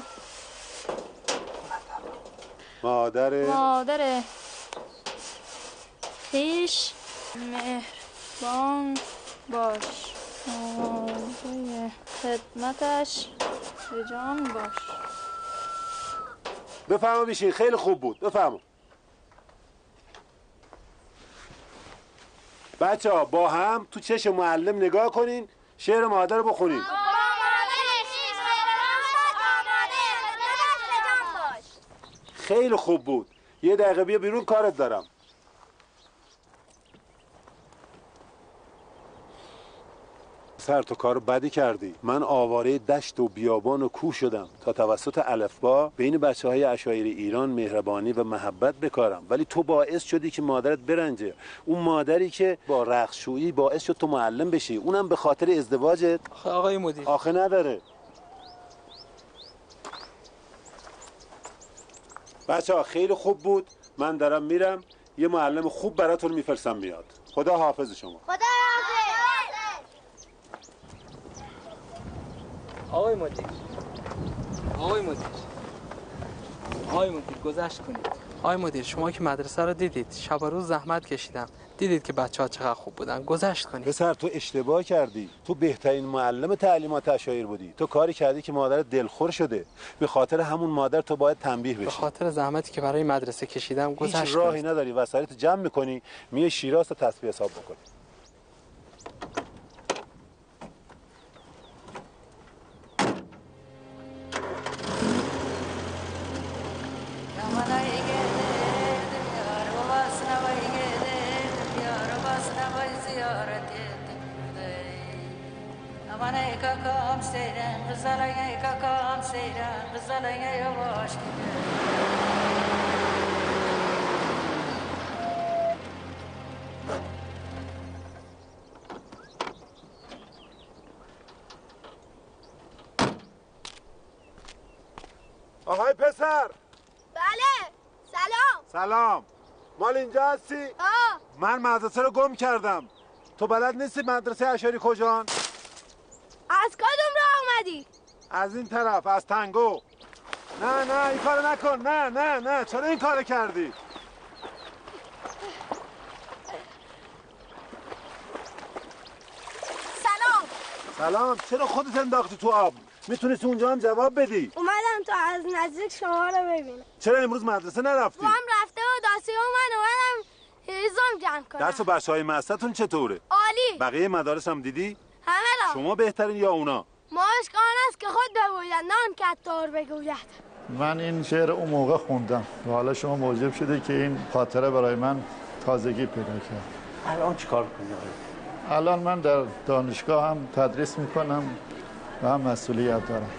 مادر مادر خیش مهربان باش. خدمتش به جان باش. بفهمو بشین خیلی خوب بود. بفهمو بچه ها با هم تو چشم معلم نگاه کنین شعر مادر رو بخونین. خیلی خوب بود. یه دقیقه بیا بیرون کارت دارم. سر تو کار بدی کردی. من آواره دشت و بیابان و کوه شدم تا توسط الفبا بین بچه های اشایر ایران مهربانی و محبت بکارم. ولی تو باعث شدی که مادرت برنجه. اون مادری که با رخشویی باعث شد تو معلم بشی. اونم به خاطر ازدواجت. آقای مدیر. آخه نداره. بچه ها خیلی خوب بود. من دارم میرم. یه معلم خوب براتون میفرستم میاد. خدا حافظ شما. خدا حافظ آقای مدیر. آقای مدیر. آقای مدیر گذشت کنید. آقای مدیر شما که مدرسه رو دیدید شب و روز زحمت کشیدم. دیدید که بچه ها چقدر خوب بودن. گذشت کنید. پسر تو اشتباه کردی. تو بهترین معلم تعلیمات اشایر بودی. تو کاری کردی که مادر دلخور شده. به خاطر همون مادر تو باید تنبیه بشی. به خاطر زحمتی که برای مدرسه کشیدم هیچ گذشت راهی کنید. نداری. وسایلت جمع می‌کنی. میای شیراز تا تصفیه حساب بکنی. آهای پسر بله سلام سلام مال اینجا هستی؟ آه من مدرسه رو گم کردم تو بلد نیستی مدرسه اشاری کجان؟ از کدوم راه آمدی از این طرف از تنگو نه نه این کارو نکن نه نه نه چرا این کارو کردی؟ سلام سلام چرا خودت انداختی تو آب؟ می‌تونستی اونجا هم جواب بدی اومدم تا از نزدیک شما رو ببینم چرا امروز مدرسه نرفتی؟ با هم رفته و داسته و من اومدم هیزم جمع کنم درس و بچه های مستتون چطوره؟ عالی بقیه مدارس هم دیدی؟ همه را شما بهترین یا اونا؟ ماشکان است که خود بگوید نه آن کتار بگوید. من این شعر اون موقع خوندم و حالا شما موجب شده که این خاطره برای من تازگی پیدا کرد. الان چیکار کنی الان من در دانشگاه هم تدریس می‌کنم و هم مسئولیت دارم.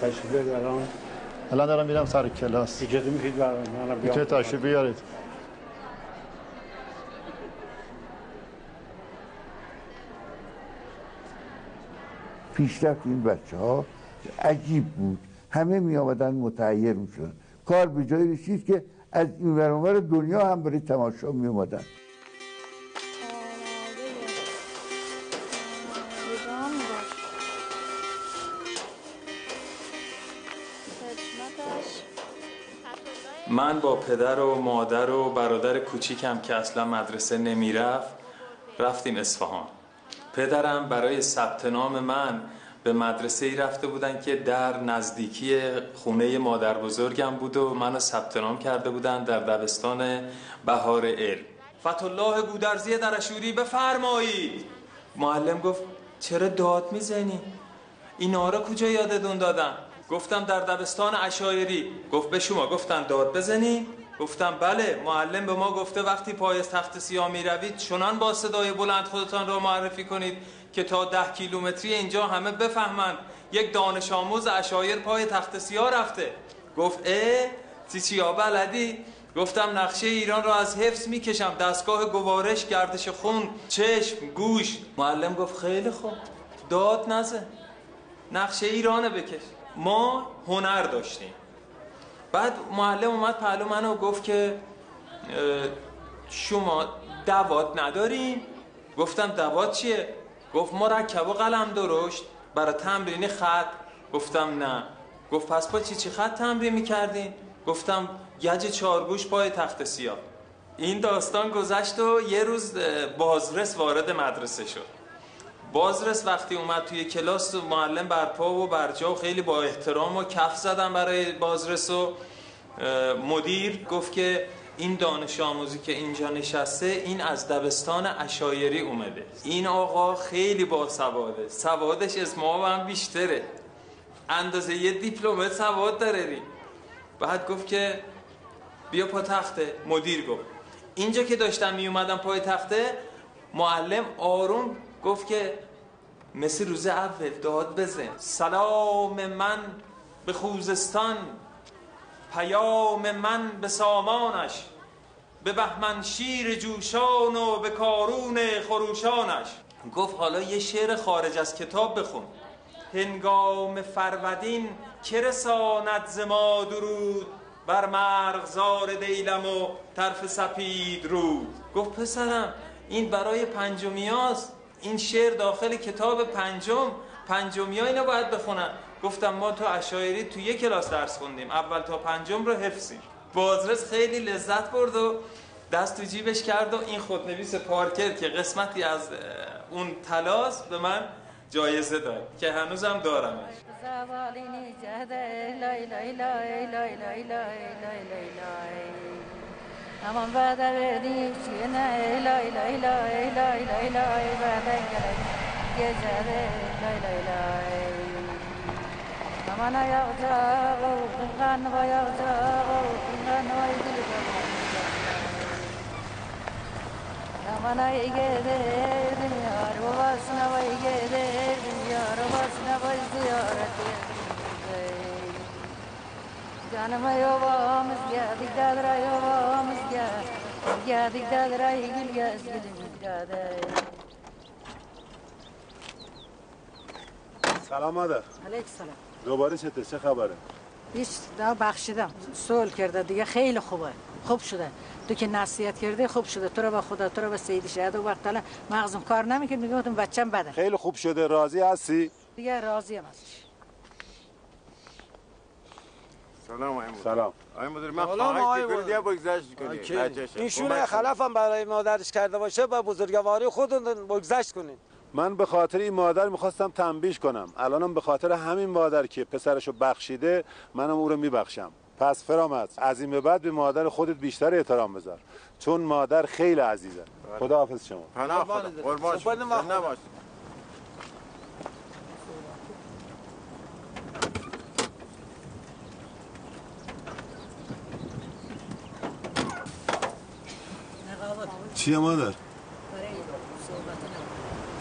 تشریف الان. الان دارم میرم سر کلاس. اجازه می‌دید برای تشریف بیارید. پیشرفت این بچه ها عجیب بود. همه می آمدن متعیر می شدن کار به جای رسید که از این ور اون ور دنیا هم برای تماشا می اومدن من با پدر و مادر و برادر کوچیکم که اصلا مدرسه نمی‌رفت رفتیم اصفهان. پدرم برای ثبت نام من به مدرسه ای رفته بودن که در نزدیکی خونه مادر بزرگم بود و منو ثبت نام کرده بودن در دبستان بهار علم فتالله گودرزی درشوری بفرمایید معلم گفت چرا داد می‌زنی؟ اینا رو کجا یادتون دادم؟ گفتم در دبستان اشایری گفت به شما گفتن داد بزنی؟ گفتم بله معلم به ما گفته وقتی پای تخت سیاه می روید چنان با صدای بلند خودتان را معرفی کنید که تا ده کیلومتری اینجا همه بفهمند. یک دانش آموز اشایر پای تخت سیاه رفته. گفت اه تی چیا بلدی؟ گفتم نقشه ایران را از حفظ می‌کشم. دستگاه گوارش گردش خون چشم گوش. معلم گفت خیلی خوب. داد نزه نقشه ایرانه بکش. ما هنر داشتیم. بعد معلم اومد پهلو منو گفت که شما دوات ندارین گفتم دوات چیه؟ گفت مرکب و قلم درشت برای تمرین خط. گفتم نه. گفت پس با چی چی خط تمرین می‌کردین؟ گفتم گج چارگوش پای تخت سیاه. این داستان گذشت و یه روز بازرس وارد مدرسه شد. بازرس وقتی اومد توی کلاس معلم برپا و برجا و خیلی با احترام و کف زدن برای بازرس و مدیر. گفت که این دانش آموزی که اینجا نشسته این از دبستان اشایری اومده. این آقا خیلی با سواده. سوادش اسم هم بیشتره. اندازه یه دیپلمت سواد داره ری. بعد گفت که بیا پا تخته. مدیر گفت. اینجا که داشتم می اومدم پای تخته معلم آروم گفت که مثل روز اول داد بزن. سلام من به خوزستان پیام من به سامانش به بهمن شیر جوشان و به کارون خروشانش. گفت حالا یه شعر خارج از کتاب بخون. هنگام فرودین که رساند ز ما درود بر مرغزار دیلم و طرف سپید رود. گفت پسرم این برای پنجمیاست این شعر داخل کتاب پنجم پنجمی ها اینو باید بخونن. گفتم ما تو اشایری تو یک کلاس درس خوندیم. اول تا پنجم رو حفظیم. بازرس خیلی لذت برد و دست تو جیبش کرد و این خودنویس پارکر که قسمتی از اون تلاس به من جایزه داد که هنوزم دارمش. Aman bada verdiği çiğne lay lay lay lay lay lay bada gelen gecede lay lay lay. Aman ayakta kırgan bayakta kırgan vay dilim. Aman ay gelirdim yar babasına vay gelirdim yar babasına vay ziyaret سلام مادر علیک سلام دوباره چطه چه خبره؟ هیچ دا بخشیدم سوال کرده دیگه خیلی خوبه خوب شده تو که نصیحت کردی خوب شده تو رو به خدا تو رو به سید شهد و مغزم کار نمی‌کنه میگم بچم بده خیلی خوب شده راضی هستی؟ دیگه راضیم هستش سلام آقای مدیر. سلام. آقای مدیر من سلام خواهش آقای می‌کنید مدیر. یه بگذشت کنید. بچه‌شه. این شونه. خلفم برای مادرش کرده باشه با بزرگواری خودتون بگذشت کنید من به خاطر این مادر می‌خواستم تنبیش کنم. الانم به خاطر همین مادر که پسرشو بخشیده منم او رو میبخشم. پس فرامت از این به بعد به مادر خودت بیشتر احترام بذار. چون مادر خیلی عزیزه. خدا حافظ شما. پناه خدا. قربان شما زنده باش چیه مادر؟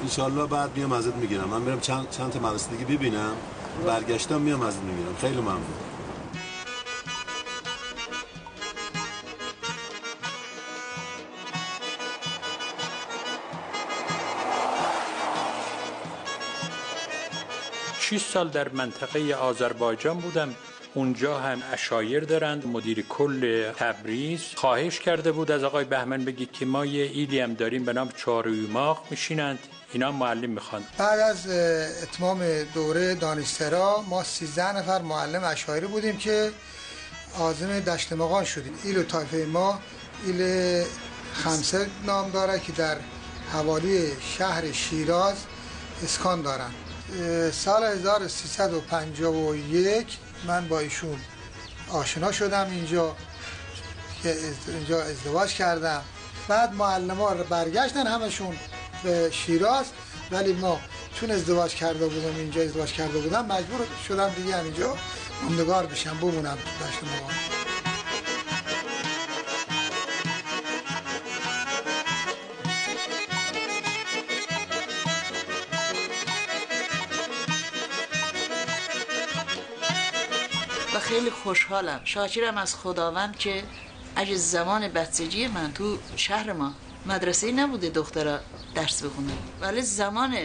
انشالله بعد میام ازت می‌گیرم. من میرم چند, چند تا مدرسه دیگه ببینم برگشتم میام ازت می‌گیرم. خیلی ممنون. شش سال در منطقه آذربایجان بودم. اونجا هم اشایر دارند. مدیر کل تبریز خواهش کرده بود از آقای بهمن بگید که ما یه ایلی هم داریم به نام چارویماغ میشینند. اینا معلم می‌خوان. بعد از اتمام دوره دانشسرا ما 13 نفر معلم اشاعری بودیم که عازم دشت مقان شدیم. ایل و طایفه ما ایل خمسه نام داره که در حوالی شهر شیراز اسکان دارن. اه، سال 1351 من با ایشون آشنا شدم اینجا که اینجا ازدواج کردم. بعد معلم ها برگشتن همشون به شیراز ولی ما چون ازدواج کرده بودم اینجا ازدواج کرده بودم مجبور شدم دیگه همینجا موندگار بشم بمونم. تو خیلی خوشحالم. شاکرم از خداوند که اگه زمان بچگی من تو شهر ما مدرسه نبوده دخترا درس بخونن. ولی زمان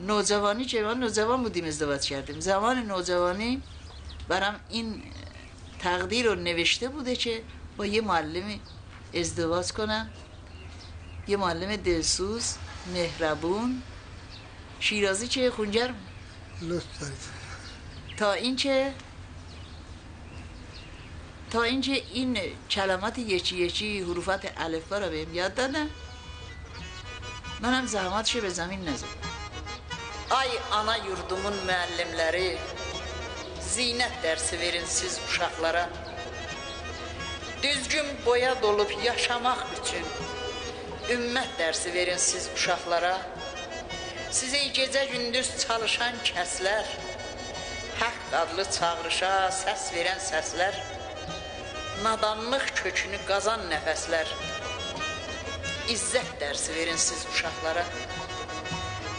نوجوانی که ما نوجوان بودیم ازدواج کردیم. زمان نوجوانی برام این تقدیر رو نوشته بوده که با یه معلم ازدواج کنم. یه معلم دلسوز مهربون شیرازی که خونجر لطف دارید. تا اینکه تا اینکه این کلمات یکی یکی حروفات الفبا رو بهم یاد دادن منم زحمتشو به زمین نزدم Ay ana yurdumun müəllimləri Zinət dərsi verin siz uşaqlara Düzgün boya dolub yaşamaq üçün Ümmət dərsi verin siz uşaqlara Sizə gecə gündüz çalışan kəslər Haqq adlı çağrışa səs verən səslər Nadanlıq kökünü qazan nəfəslər İzzət dərsi verin siz uşaqlara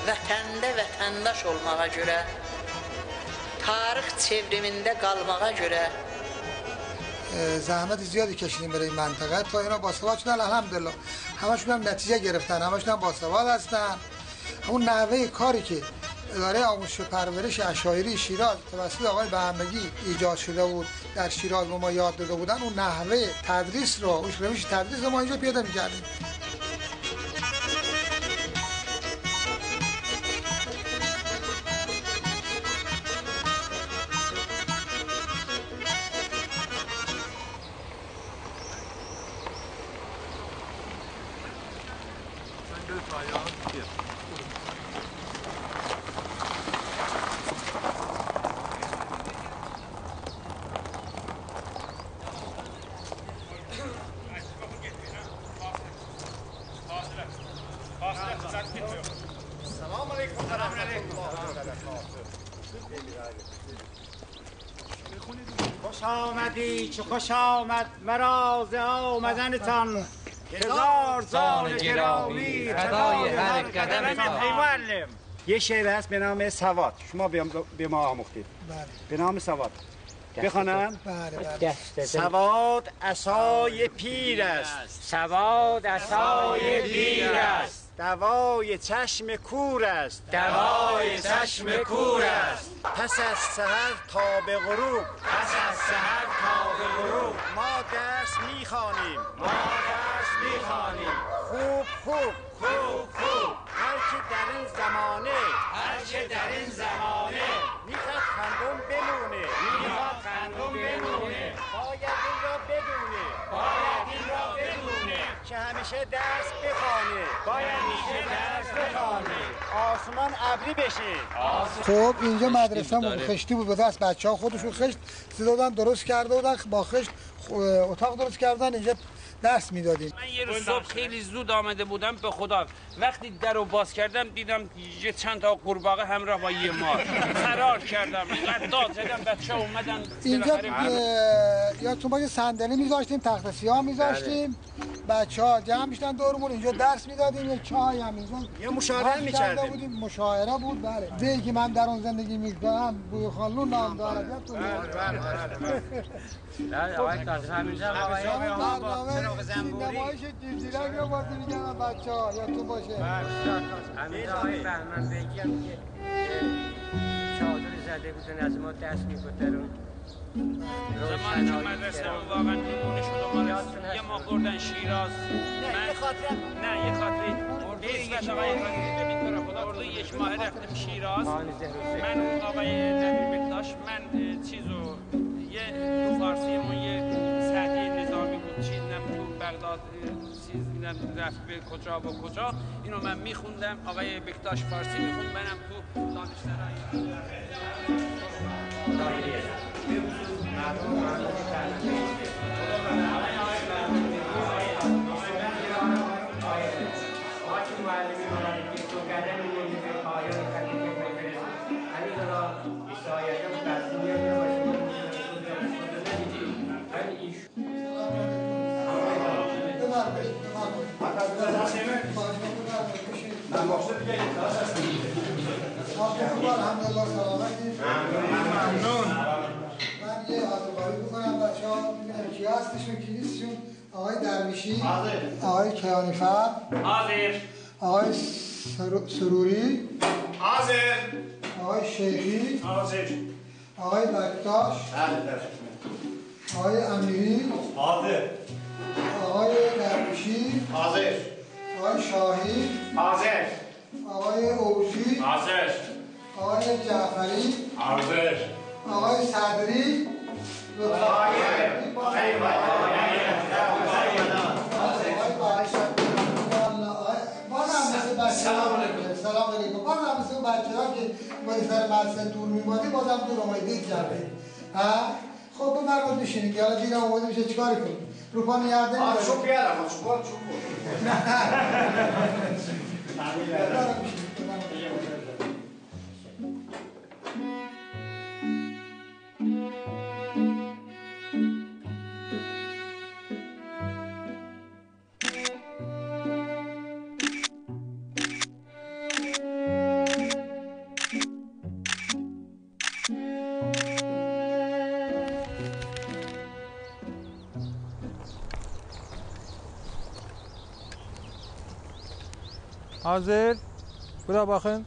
Vətəndə vətəndaş olmağa görə Tarix çevrimində qalmağa görə اه، زحمت زیادی کشیدیم برای این منطقه تا اینا باسواد شدن الحمدلله همشون هم نتیجه گرفتن همشون هم باسواد هستن همون نحوه کاری که اداره آموزش و پرورش اشایری شیراز توسط آقای بهمگی ایجاد شده بود. در شیراز ما یاد داده بودن اون نحوه تدریس رو اون روش تدریس ما اینجا پیاده می‌کردیم. خوش آمدی چه خوش آمد مرا ز آمدنتان. هزار زال گرامی فدای هر قدمتان ای معلم. یه شعر هست به نام سواد. شما به به ما آموختید به نام سواد. بخوانم. بله بله. سواد عصای پیر است. سواد عصای پیر است. دوای چشم کور است. دوای چشم کور است. پس از سحر تا به غروب. پس از سحر تا به غروب. ما درس می‌خوانیم. ما درس می‌خوانیم. خوب خوب. خوب خوب هر که در این زمانه هر که در این زمانه می‌خواد خندون بمونه می‌خواد خندون بمونه باید این را بدونه باید این را بدونه که همیشه درس بخوانه باید همیشه درس بخوانه آسمان ابری بشه. خب اینجا مدرسه مون خشتی بود به دست بچه ها خودشون خشت دادن درست کرده بودن با خشت خ- اتاق درست کردن اینجا درس می‌دادیم. من یه روز صبح خیلی زود آمده بودم به خدا. وقتی در رو باز کردم دیدم یه چند تا قورباغه همراه با یه مار فرار کردم اینقدر داد زدم بچه اومدن. اینجا یا تو ما یه صندلی میذاشتیم تخت سیاه میذاشتیم. بچه ها جمع میشتن دورمون اینجا درس می‌دادیم. یه چای هم اینجا. یه مشاهره می‌کردیم. بودیم. مشاعره بود بله. دیگه که من در اون زندگی می‌کنم بوی خانلون نام داره بیا تو نه آقای کاظم همینجا آقای برنامه نمایش جیزیرک رو بازی میگن بچه ها یا تو باشه؟ همینجا آقای بهمن هم که چادر زده بودن از ما دست میگذرون. زمانی که مدرسه هم واقعا نمونه شد و ما یه ما بردن شیراز. من یه خاطره نه یه خاطره نیست آقای ببین تو رو خدا یک ماه رفتم شیراز من آقای نبی بکتاش من چیزو یه تو فارسی من یه سطحی نظامی بود چیدم تو بغداد چیز رفت به کجا و کجا اینو من میخوندم آقای بکتاش فارسی می‌خوند منم تو دانشسرای الحمدلله سلامتی ممنون من یه آتوباری بکنم بچه ها ببینم کی هستشون کی نیستشون آقای درویشی آقای کیانیفر حاضر آقای سرو- سروری حاضر آقای شیخی حاضر آقای بکتاش آقای امیری حاضر آقای درویشی حاضر آقای شاهی حاضر آقای اوجی حاضر آقای جعفری. حاضر آقای صدری. سلام علیکم سلام علیکم باز هم مثل اون بچه ها که ما سر مدرسه دور میمادی باز هم دور آمایده جمعه ها خب به مرمون میشینی که حالا دیر آماده میشه چیکار کنیم رو پا نیارده آه، چوب بیارم آه، چوب چوب حاضر خدا باخن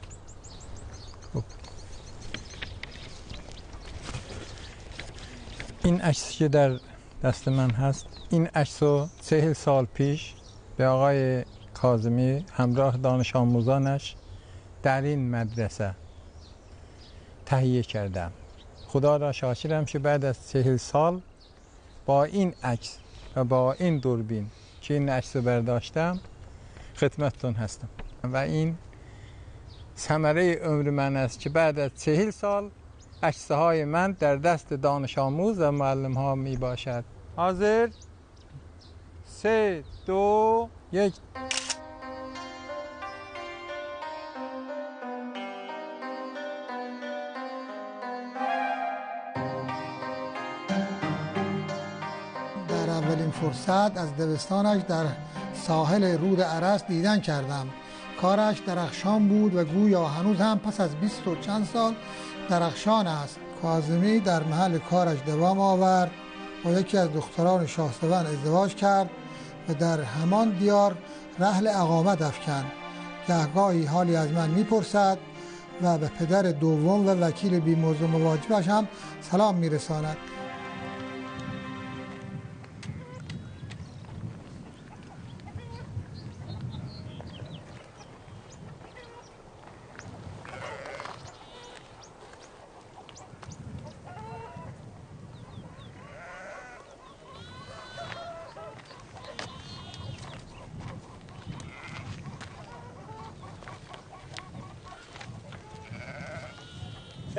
این عکس که در دست من هست این عکس رو چهل سال پیش به آقای کاظمی همراه دانش آموزانش در این مدرسه تهیه کردم. خدا را شاکرم که بعد از چهل سال با این عکس و با این دوربین که این عکس رو برداشتم خدمتتون هستم. و این ثمره عمر من است که بعد از چهل سال عکسه های من در دست دانش آموز و معلم ها می باشد. حاضر؟ سه دو یک. در اولین فرصت از دبستانش در ساحل رود عرس دیدن کردم. کارش درخشان بود و گویا هنوز هم پس از بیست و چند سال درخشان است. کاظمی در محل کارش دوام آورد با یکی از دختران شاهستوان ازدواج کرد و در همان دیار رحل اقامت افکند. گهگاهی حالی از من می‌پرسد و به پدر دوم و وکیل بی موضوع مواجبش هم سلام میرساند.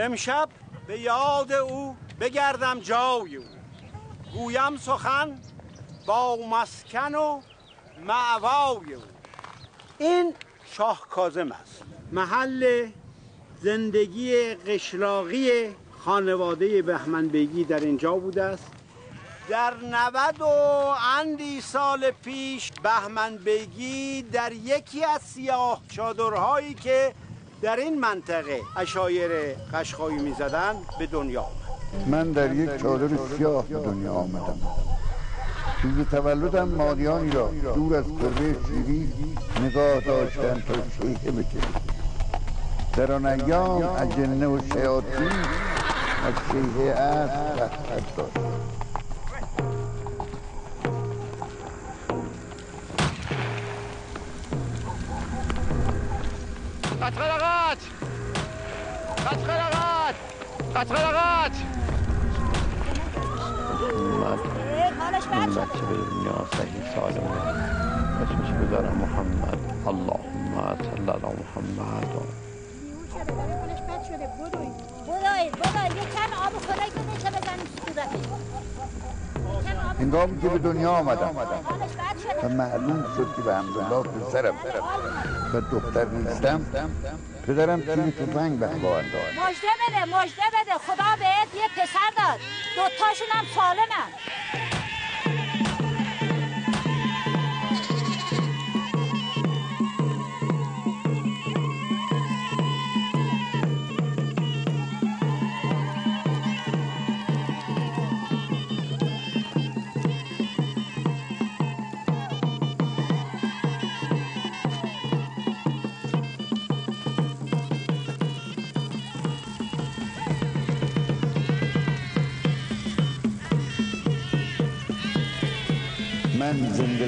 امشب به یاد او بگردم جای او. گویم سخن با مسکن و معوای او. این شاه کازم است. محل زندگی قشلاقی خانواده بهمن بیگی در اینجا بوده است. در نود و اندی سال پیش بهمن بیگی در یکی از سیاه چادرهایی که در این منطقه اشایر قشقایی می‌زدن به دنیا من در یک چادر سیاه به دنیا آمدم. روز تولدم مادیانی را دور از قربه شیری نگاه داشتن تا شیخه بکشید در آن ایام اجنه و شیاطین از شیخه اسب تحت داشت قد خلقات قد خلقات قد خلقات محمد این بچه به دنیا صحیح سالم اسمش بذارم محمد اللهم صل علی محمد یه کم آب خدای کنه چه بزنیم صورتش هنگامی که به دنیا آمدم. و معلوم شد که به همدلله پسرم و دختر نیستم. پدرم تیر توفنگ به همراه انداخت. مجده بده مجده بده. خدا بهت یه پسر داد. دوتاشون هم سالمن.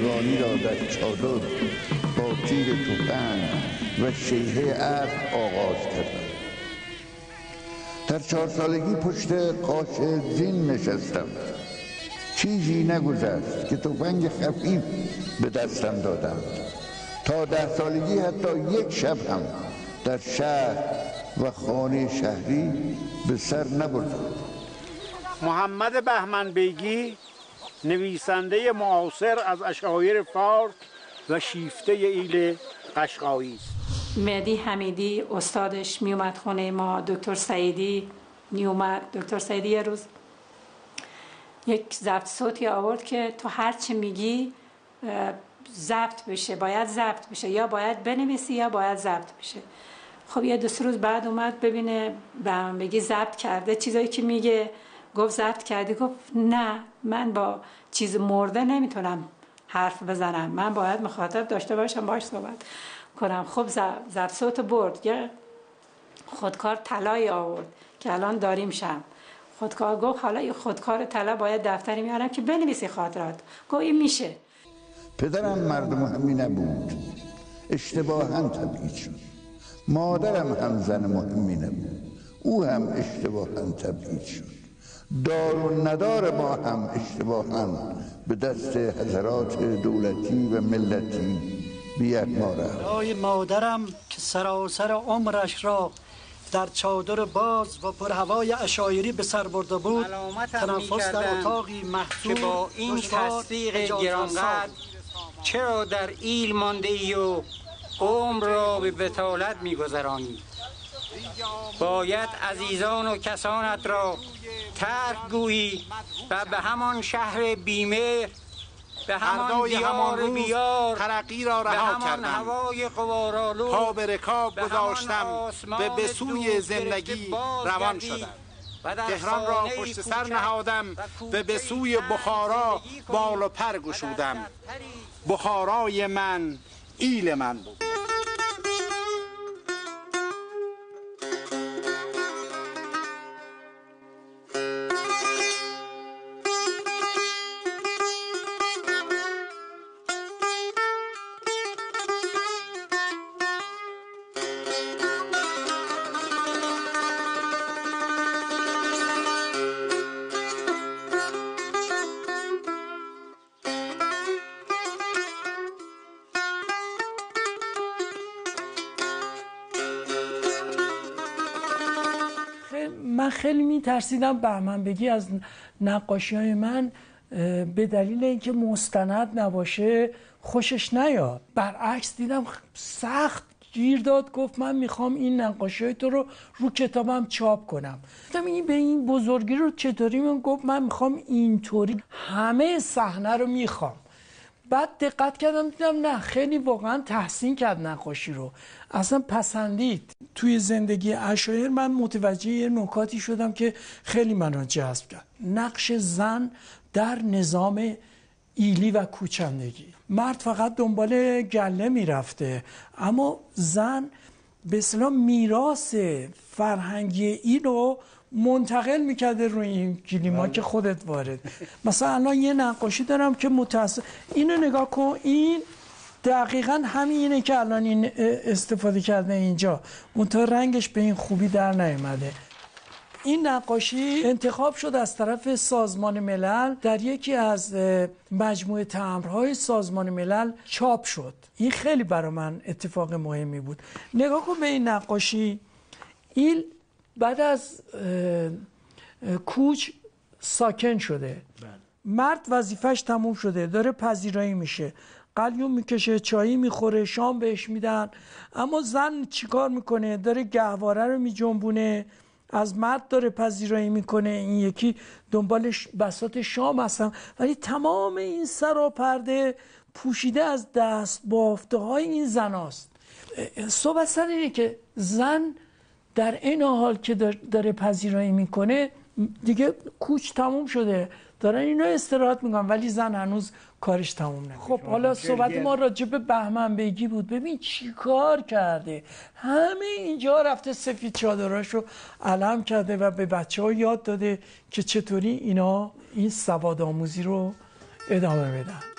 زندگانی را در چادر با تیر توفنگ و شیهه اسب آغاز کردم. در چهار سالگی پشت قاش زین نشستم. چیزی نگذشت که تفنگ خفیف به دستم دادم. تا ده سالگی حتی یک شب هم در شهر و خانه شهری به سر نبردم. محمد بهمن بیگی نویسنده معاصر از اشایر فارس و شیفته ایل قشقایی است. مهدی حمیدی استادش میومد خونه ما دکتر سعیدی میومد. دکتر سعیدی یه روز یک ضبط صوتی آورد که تو هر چی میگی ضبط بشه. باید ضبط بشه. یا باید بنویسی یا باید ضبط بشه. خب یه دو روز بعد اومد ببینه به بگی ضبط کرده. چیزایی که میگه گفت ضبط کردی؟ گفت نه من با چیز مرده نمی‌تونم حرف بزنم. من باید مخاطب داشته باشم باش صحبت کنم. خب ضبط صوت برد. یه خودکار طلایی آورد که الان داریم شم خودکار گفت حالا این خودکار طلا باید دفتری میارم که بنویسی خاطرات. گفت این میشه. پدرم مرد مهمی نبود. اشتباها تبعید شد. مادرم هم زن مهمی نبود. او هم اشتباها تبعید شد. دار و ندار ما هم اشتباها به دست حضرات دولتی و ملتی بیت مادر برای مادرم که سراسر عمرش را در چادر باز و پر هوای اشایری به سر برده بود تنفس در اتاقی که با این تصدیق گرانقدر چرا در ایل مانده ای و عمر را به بتالت میگذرانی؟ باید عزیزان و کسانت را ترک گویی و به همان شهر بیمه به همان دیار روز بیار ترقی را رها کردم. هوای قوارالو پا به رکاب گذاشتم و به سوی زندگی روان شدم. تهران را پشت سر نهادم و به سوی بخارا بال و پر گشودم. بخارای من ایل من بود. من خیلی میترسیدم بهمن بگی از نقاشی های من به دلیل اینکه مستند نباشه خوشش نیاد. برعکس دیدم سخت گیر داد گفت من می‌خوام این نقاشی تو رو رو کتابم چاپ کنم. گفتم این به این بزرگی رو چطوری؟ من گفت من می‌خوام اینطوری همه صحنه رو می‌خوام. بعد دقت کردم دیدم نه خیلی واقعا تحسین کرد نقاشی رو. اصلا پسندید. توی زندگی اشایر من متوجه یه نکاتی شدم که خیلی منو جذب کرد. نقش زن در نظام ایلی و کوچندگی. مرد فقط دنبال گله می‌رفته اما زن به اصطلاح میراث فرهنگی ای رو منتقل می‌کرده روی این گلیما که خودت وارد. مثلا الان یه نقاشی دارم که متاسف اینو نگاه کن. این دقیقا همینه که الان این استفاده کرده اینجا. منتها رنگش به این خوبی در نیومده. این نقاشی انتخاب شد از طرف سازمان ملل. در یکی از مجموعه تمرهای سازمان ملل چاپ شد. این خیلی برای من اتفاق مهمی بود. نگاه کن به این نقاشی. این بعد از کوچ ساکن شده. مرد وظیفش تموم شده. داره پذیرایی میشه. قلیون می‌کشه چایی می‌خوره شام بهش میدن. اما زن چیکار می‌کنه؟ داره گهواره رو میجنبونه. از مرد داره پذیرایی می‌کنه. این یکی دنبال بساط شام هستن. ولی تمام این سراپرده پوشیده از دست بافته های این زناست. اه، صحبت سر اینه که زن در این حال که دار- داره پذیرایی می‌کنه دیگه کوچ تموم شده. دارن اینا استراحت می‌کنن ولی زن هنوز کارش تموم نشده خب حالا صحبت ما راجع به بهمن بیگی بود. ببین چی کار کرده. همه اینجا رفته سفید چادراشو علم کرده و به بچه ها یاد داده که چطوری اینا این سواد آموزی رو ادامه بدن.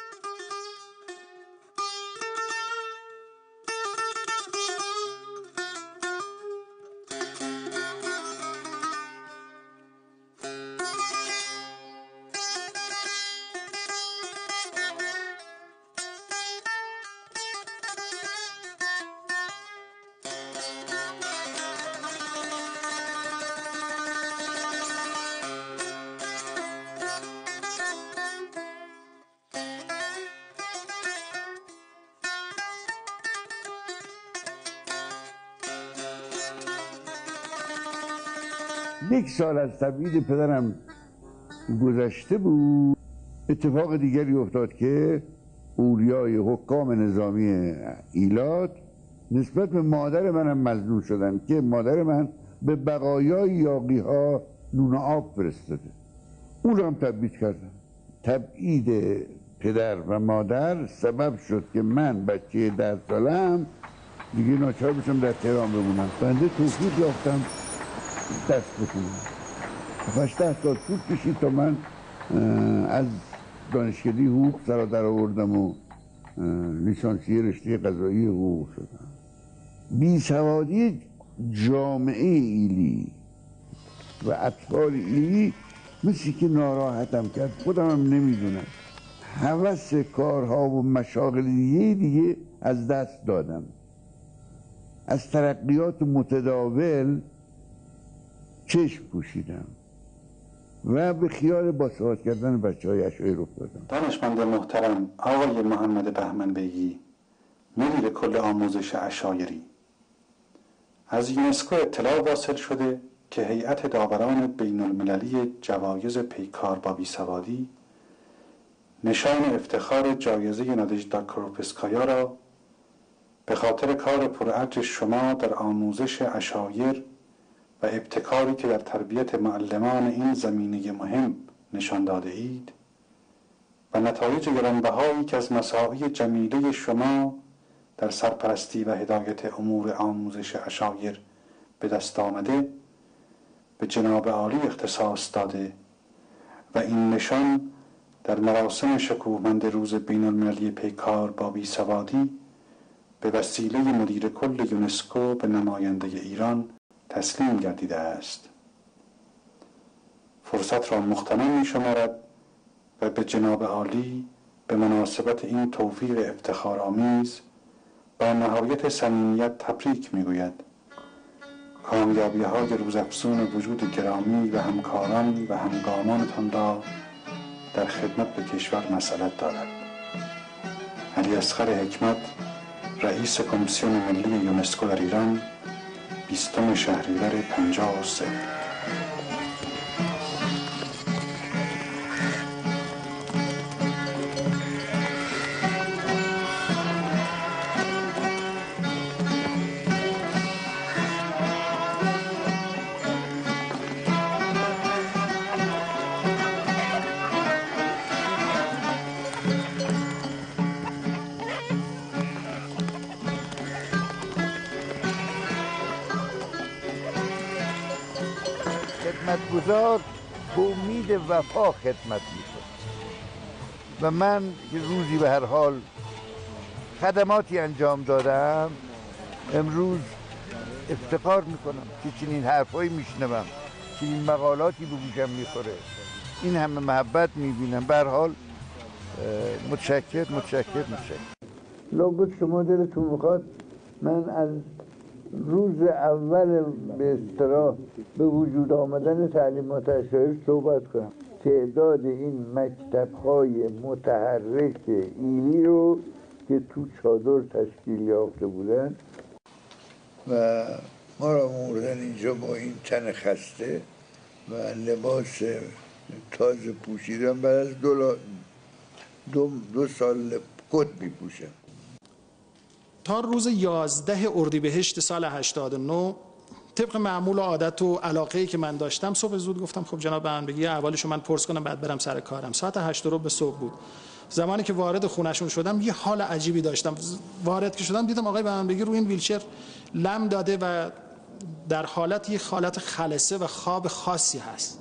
یک سال از تبعید پدرم گذشته بود. اتفاق دیگری افتاد که اولیای حکام نظامی ایلات نسبت به مادر منم مظلوم شدن که مادر من به بقایای یاقی ها نون آب فرستاده. اون رو هم تبعید کردم. تبعید پدر و مادر سبب شد که من بچه ده سالم دیگه ناچار بشم در تهران بمونم. بنده توفیق یافتم. دست بکنم. هشته سال طول کشید تا من از دانشکده حقوق سر در آوردم و لیسانسی رشته قضایی حقوق شدم. بی سوادی جامعه ایلی و اطفال ایلی مثل که ناراحتم کرد. خودم هم نمی‌دونم. هوس کارها و مشاغل دیگه دیگه از دست دادم. از ترقیات متداول چشم پوشیدم و به خیال باسواد کردن بچه های اشعار افتادم دانشمند محترم آقای محمد بهمن بیگی مدیر کل آموزش اشایری از یونسکو اطلاع واصل شده که هیئت داوران بین المللی جوایز پیکار با بیسوادی نشان افتخار جایزه نادژدا کروپسکایا را به خاطر کار پرارج شما در آموزش اشایر ابتکاری که در تربیت معلمان این زمینه مهم نشان داده اید و نتایج گرانبهایی که از مساعی جمیله شما در سرپرستی و هدایت امور آموزش اشایر به دست آمده به جناب عالی اختصاص داده و این نشان در مراسم شکوهمند روز بین المللی پیکار با بیسوادی به وسیله مدیر کل یونسکو به نماینده ایران تسلیم گردیده است. فرصت را مختنم می شمارد و به جناب عالی به مناسبت این توفیق افتخارآمیز با نهایت صمیمیت تبریک می‌گوید. کامیابی های روزافزون وجود گرامی و همکاران و همگامانتان را در خدمت به کشور مسئلت دارد. علی اصغر حکمت رئیس کمیسیون ملی یونسکو در ایران بیستم شهریور 53 خدمتگزار به امید وفا خدمت می‌کنه و من که روزی به هر حال خدماتی انجام دادم. امروز افتخار می‌کنم که چنین حرفایی میشنوم چنین مقالاتی به گوشم می‌خوره. این همه محبت می‌بینم. به هر حال متشکر متشکر متشکر لابد شما دلتون می‌خواد؟ من از روز اول به اصطلاح به وجود آمدن تعلیمات اشایر صحبت کنم. تعداد این مکتب های متحرک ایلی رو که تو چادر تشکیل یافته بودن و ما را موردن اینجا با این تن خسته و لباس تازه پوشیدن. بعد از دو, دو, دو سال کت می پوشم تا روز 11 اردیبهشت سال 89 طبق معمول و عادت و علاقه که من داشتم صبح زود گفتم خب جناب من بگی اولشو من پرس کنم بعد برم سر کارم. ساعت 8 رو به صبح بود. زمانی که وارد خونشون شدم یه حال عجیبی داشتم. وارد که شدم دیدم آقای من بگی رو این ویلچر لم داده و در حالت یه حالت خلصه و خواب خاصی هست.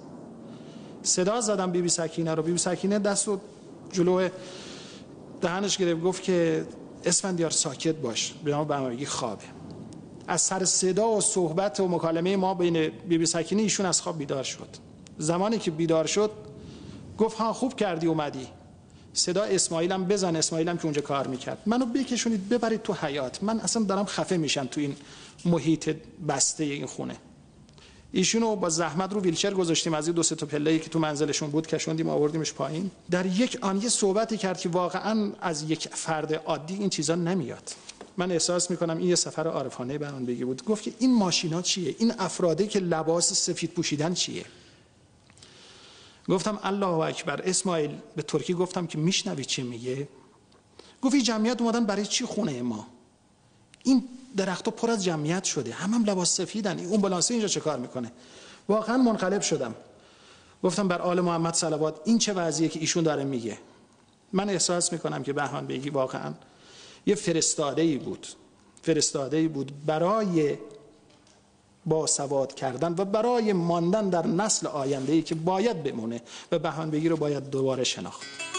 صدا زدم بی بی سکینه رو. بی بی سکینه دست و جلو دهنش گرفت گفت که اسفندیار ساکت باش. به ما بهمگی خوابه. از سر صدا و صحبت و مکالمه ما بین بی بی سکینه ایشون از خواب بیدار شد. زمانی که بیدار شد گفت ها خوب کردی اومدی. صدا اسماعیلم بزن اسماعیلم که اونجا کار می‌کرد. منو بکشونید ببرید تو حیات من اصلا دارم خفه میشم تو این محیط بسته این خونه. ایشونو با زحمت رو ویلچر گذاشتیم از این دو سه تا پله که تو منزلشون بود کشوندیم آوردیمش پایین. در یک آن یه صحبتی کرد که واقعا از یک فرد عادی این چیزا نمیاد. من احساس می‌کنم این یه سفر عارفانه به بگی بود. گفت که این ماشینا چیه؟ این افراده که لباس سفید پوشیدن چیه؟ گفتم الله اکبر. اسماعیل به ترکی گفتم که میشنوی چی میگه؟ گفت جمعیت اومدن برای چی خونه ما؟ این درختها پر از جمعیت شده. هم هم لباس سفیدن. اون بلانسه اینجا چه کار می‌کنه؟ واقعا منقلب شدم. گفتم بر آل محمد صلوات این چه وضعیه که ایشون داره میگه؟ من احساس می‌کنم که بهمان بگی واقعا یه فرستاده ای بود. فرستاده ای بود برای با سواد کردن و برای ماندن در نسل آینده ای که باید بمونه و بهان بگی رو باید دوباره شناخت.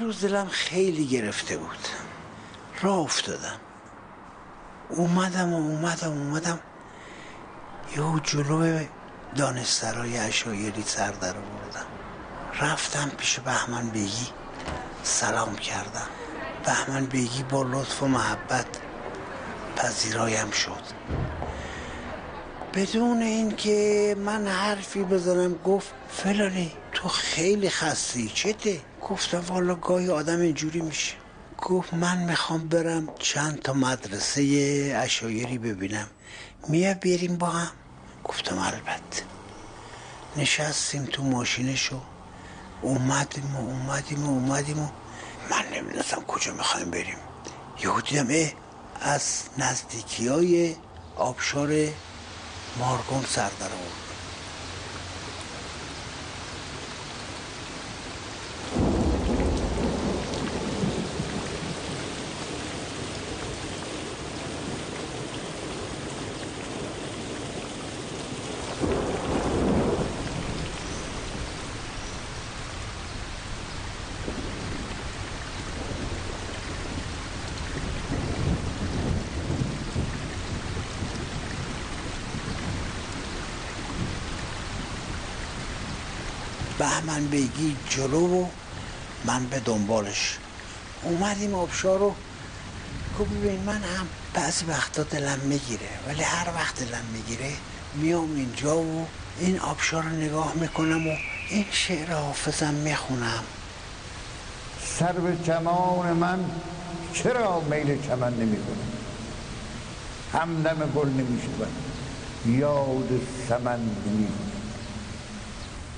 روز دلم خیلی گرفته بود. راه افتادم. اومدم و اومدم اومدم. یه جلو دانسترای اشایری سر در آوردم. رفتم پیش بهمن بیگی. سلام کردم. بهمن بیگی با لطف و محبت پذیرایم شد. بدون اینکه من حرفی بزنم گفت فلانی تو خیلی خستی چته؟ گفتم والا گاهی آدم اینجوری میشه. گفت من می‌خوام برم چند تا مدرسه اشایری ببینم. میا بریم با هم. گفتم البته. نشستیم تو ماشینشو. اومدیم و اومدیم و اومدیم و من نمی‌دونستم کجا می‌خوایم بریم. یهو دیدم اه از نزدیکی های آبشار مارگون سر در آورد. بهمن بیگی جلو و من به دنبالش. اومدیم آبشار رو. گفت ببین من هم بعضی وقتا دلم می‌گیره ولی هر وقت دلم می‌گیره میام اینجا و این آبشار رو نگاه می‌کنم و این شعر حافظم می‌خونم. سر به چمان من چرا میل چمن نمی کنم همدم گل نمی شود یاد سمن نمی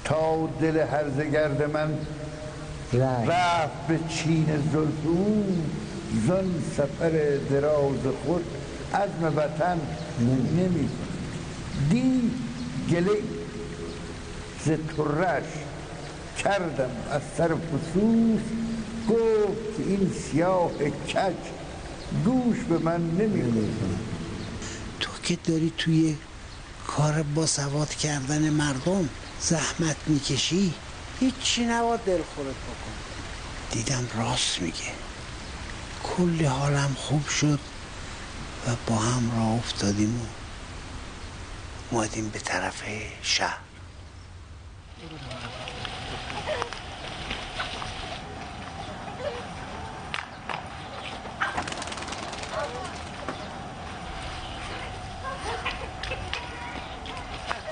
تا دل هرزگرد من رفت. به چین زلف او زن سفر دراز خود عزم وطن نمی دی گله ز ترش کردم از سر فسوس گفت این سیاه کج گوش به من نمی تو که داری توی کار با سواد کردن مردم زحمت می‌کشی؟ هیچی نباید دلخورت بکن. دیدم راست میگه کلی حالم خوب شد و با هم راه افتادیم و اومدیم به طرف شهر.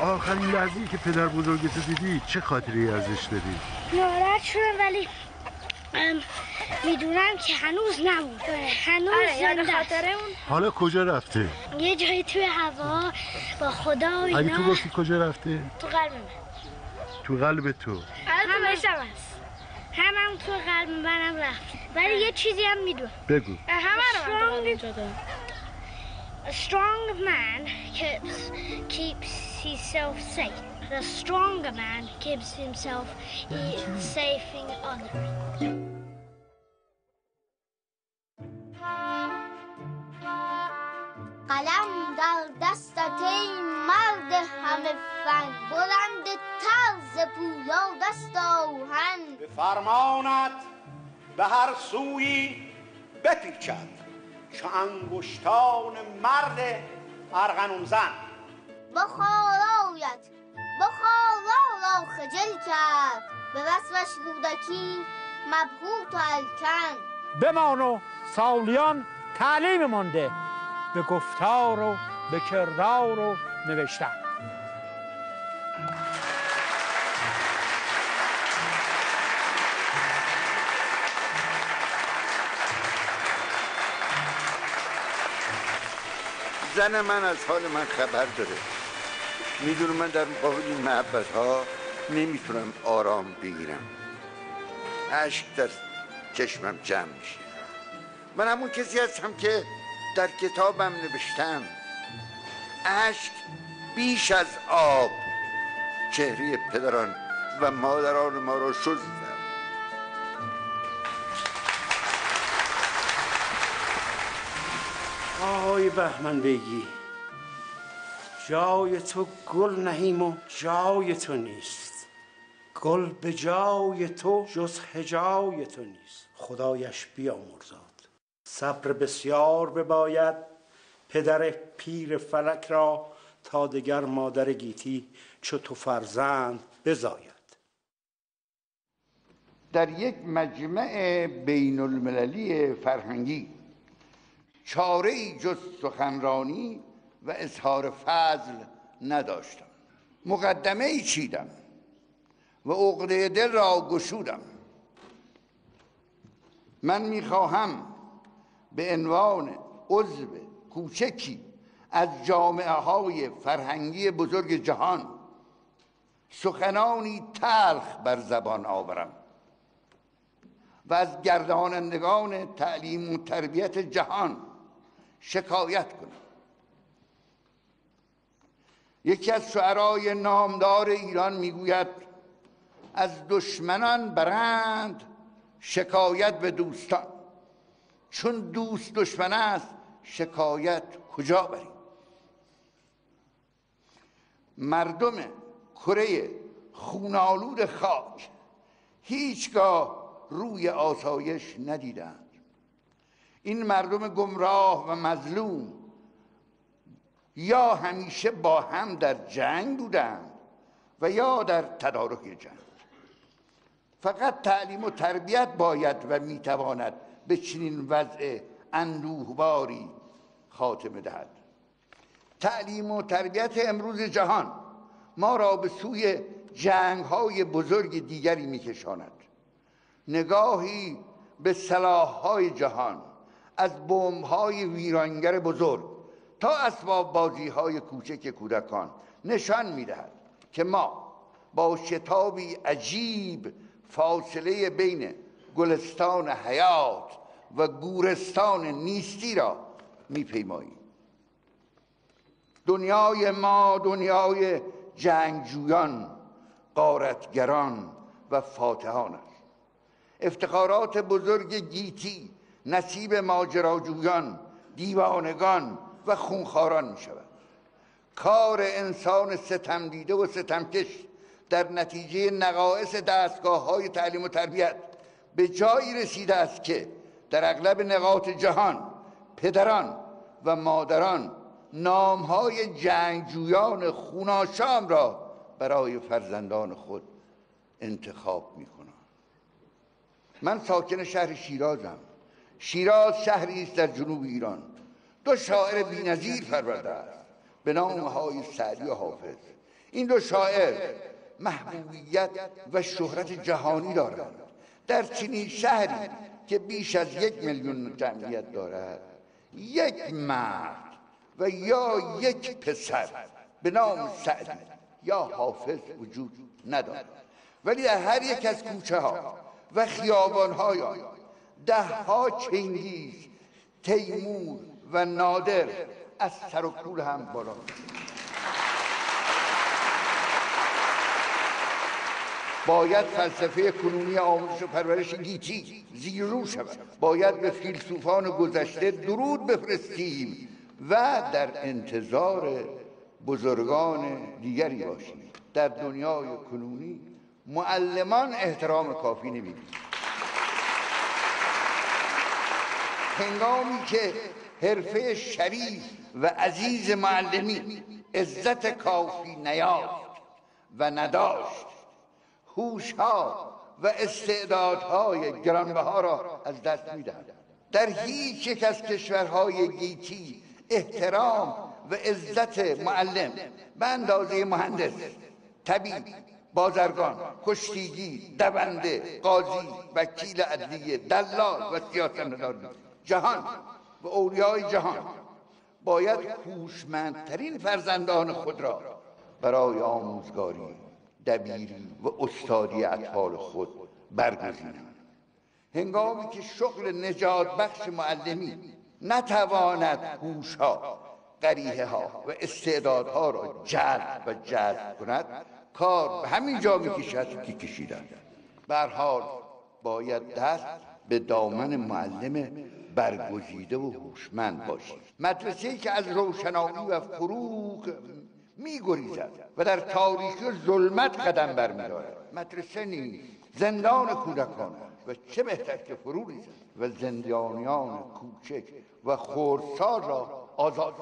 آخرین لحظه که پدر بزرگتو دیدی چه خاطری ازش داری؟ ناراحت شدم ولی می‌دونم که هنوز نمود هنوز آره، اون؟ حالا کجا رفته؟ یه جایی توی هوا با خدا و اگه اینا تو گفتی کجا رفته؟ تو قلب من. تو قلب تو. هم هست هم هم تو قلب منم رفت. ولی یه چیزی هم می‌دونم. بگو. همه رو A strong man keeps keeps himself safe. The stronger man keeps himself safe in others. قلم در دستت ای مرد همه فن بلند ترز پویا دست آهن به فرمانت به هر سویی بپیچد چو انگشتان مرد ارغنون زن بخارایت بخارا را خجل کرد به وصفش رودکی مبهوت و الکن. بمان و سالیان تعلیم مانده به گفتار و به کردار و نوشتن. زن من از حال من خبر داره. می‌دونه من در مقابل این محبت ها نمی‌تونم آرام بگیرم. اشک در چشمم جمع میشه. من همون کسی هستم که در کتابم نوشتم اشک بیش از آب. چهره پدران و مادران ما را شستم آقای بهمن بگی جای تو گل نهیم و جای تو نیست. گل به جای تو جز هجای تو نیست. خدایش بیامرزاد صبر بسیار بباید پدر پیر فلک را تا دگر مادر گیتی چو تو فرزند بزاید. در یک مجمع بین المللی فرهنگی چاره جز سخنرانی و اظهار فضل نداشتم. مقدمه ای چیدم و عقده دل را گشودم. من می‌خواهم به عنوان عضو کوچکی از جامعه های فرهنگی بزرگ جهان سخنانی تلخ بر زبان آورم و از گردانندگان تعلیم و تربیت جهان شکایت کنم. یکی از شعرای نامدار ایران می‌گوید از دشمنان برند شکایت به دوستان. چون دوست دشمن است شکایت کجا بریم؟ مردم کره خونالود خاک هیچگاه روی آسایش ندیدند. این مردم گمراه و مظلوم یا همیشه با هم در جنگ بودند و یا در تدارک جنگ. فقط تعلیم و تربیت باید و می‌تواند به چنین وضع اندوهباری خاتمه دهد. تعلیم و تربیت امروز جهان ما را به سوی جنگ های بزرگ دیگری میکشاند. نگاهی به سلاح های جهان از بمب های ویرانگر بزرگ تا اسباب بازی های کوچک کودکان نشان می‌دهد که ما با شتابی عجیب فاصله بین گلستان حیات و گورستان نیستی را میپیماییم. دنیای ما دنیای جنگجویان قارتگران و فاتحان است افتخارات بزرگ گیتی نصیب ماجراجویان دیوانگان و خونخاران می شود کار انسان ستم دیده و ستمکش در نتیجه نقایص دستگاه های تعلیم و تربیت به جایی رسیده است که در اغلب نقاط جهان پدران و مادران نام های جنگجویان خوناشام را برای فرزندان خود انتخاب می کنند من ساکن شهر شیرازم شیراز شهری است در جنوب ایران. دو شاعر بی‌نظیر پرورده است. به نام های سعدی و حافظ. این دو شاعر محبوبیت و شهرت جهانی دارند. در چنین شهری که بیش از یک میلیون جمعیت دارد یک مرد و یا یک پسر به نام سعدی یا حافظ وجود ندارد. ولی در هر یک از کوچه ها و خیابان های ده ها چنگیز تیمور و نادر از سر و کول هم بالا. باید فلسفه کنونی آموزش و پرورش گیتی زیرو شود. باید به فیلسوفان گذشته درود بفرستیم و در انتظار بزرگان دیگری باشیم. در دنیای کنونی معلمان احترام کافی نمی‌دید هنگامی که حرفه شریف و عزیز معلمی عزت کافی نیافت و نداشت. هوشها و استعدادهای گرانبها را از دست می‌دهد. در هیچ یک از کشورهای گیتی احترام و عزت معلم به اندازه مهندس طبیب بازرگان کشتیگی دونده قاضی وکیل عدلیه دلال و سیاستمدار جهان و اولیای جهان. باید هوشمندترین فرزندان خود را برای آموزگاری دبیری و استادی اطفال خود برگزینند هنگامی که شغل نجات بخش معلمی نتواند هوشها قریه ها و استعدادها را جلب و جذب کند کار به همین جا می‌کشد که کشیدن. بر حال باید دست به دامن معلم برگزیده و هوشمند باشید مدرسه که از روشنایی و فروغ میگریزد و در تاریخی ظلمت قدم برمیدارد. مدرسه نیست زندان کودکان و چه بهتر که فرو ریزد و زندانیان کوچک و خردسال را آزاد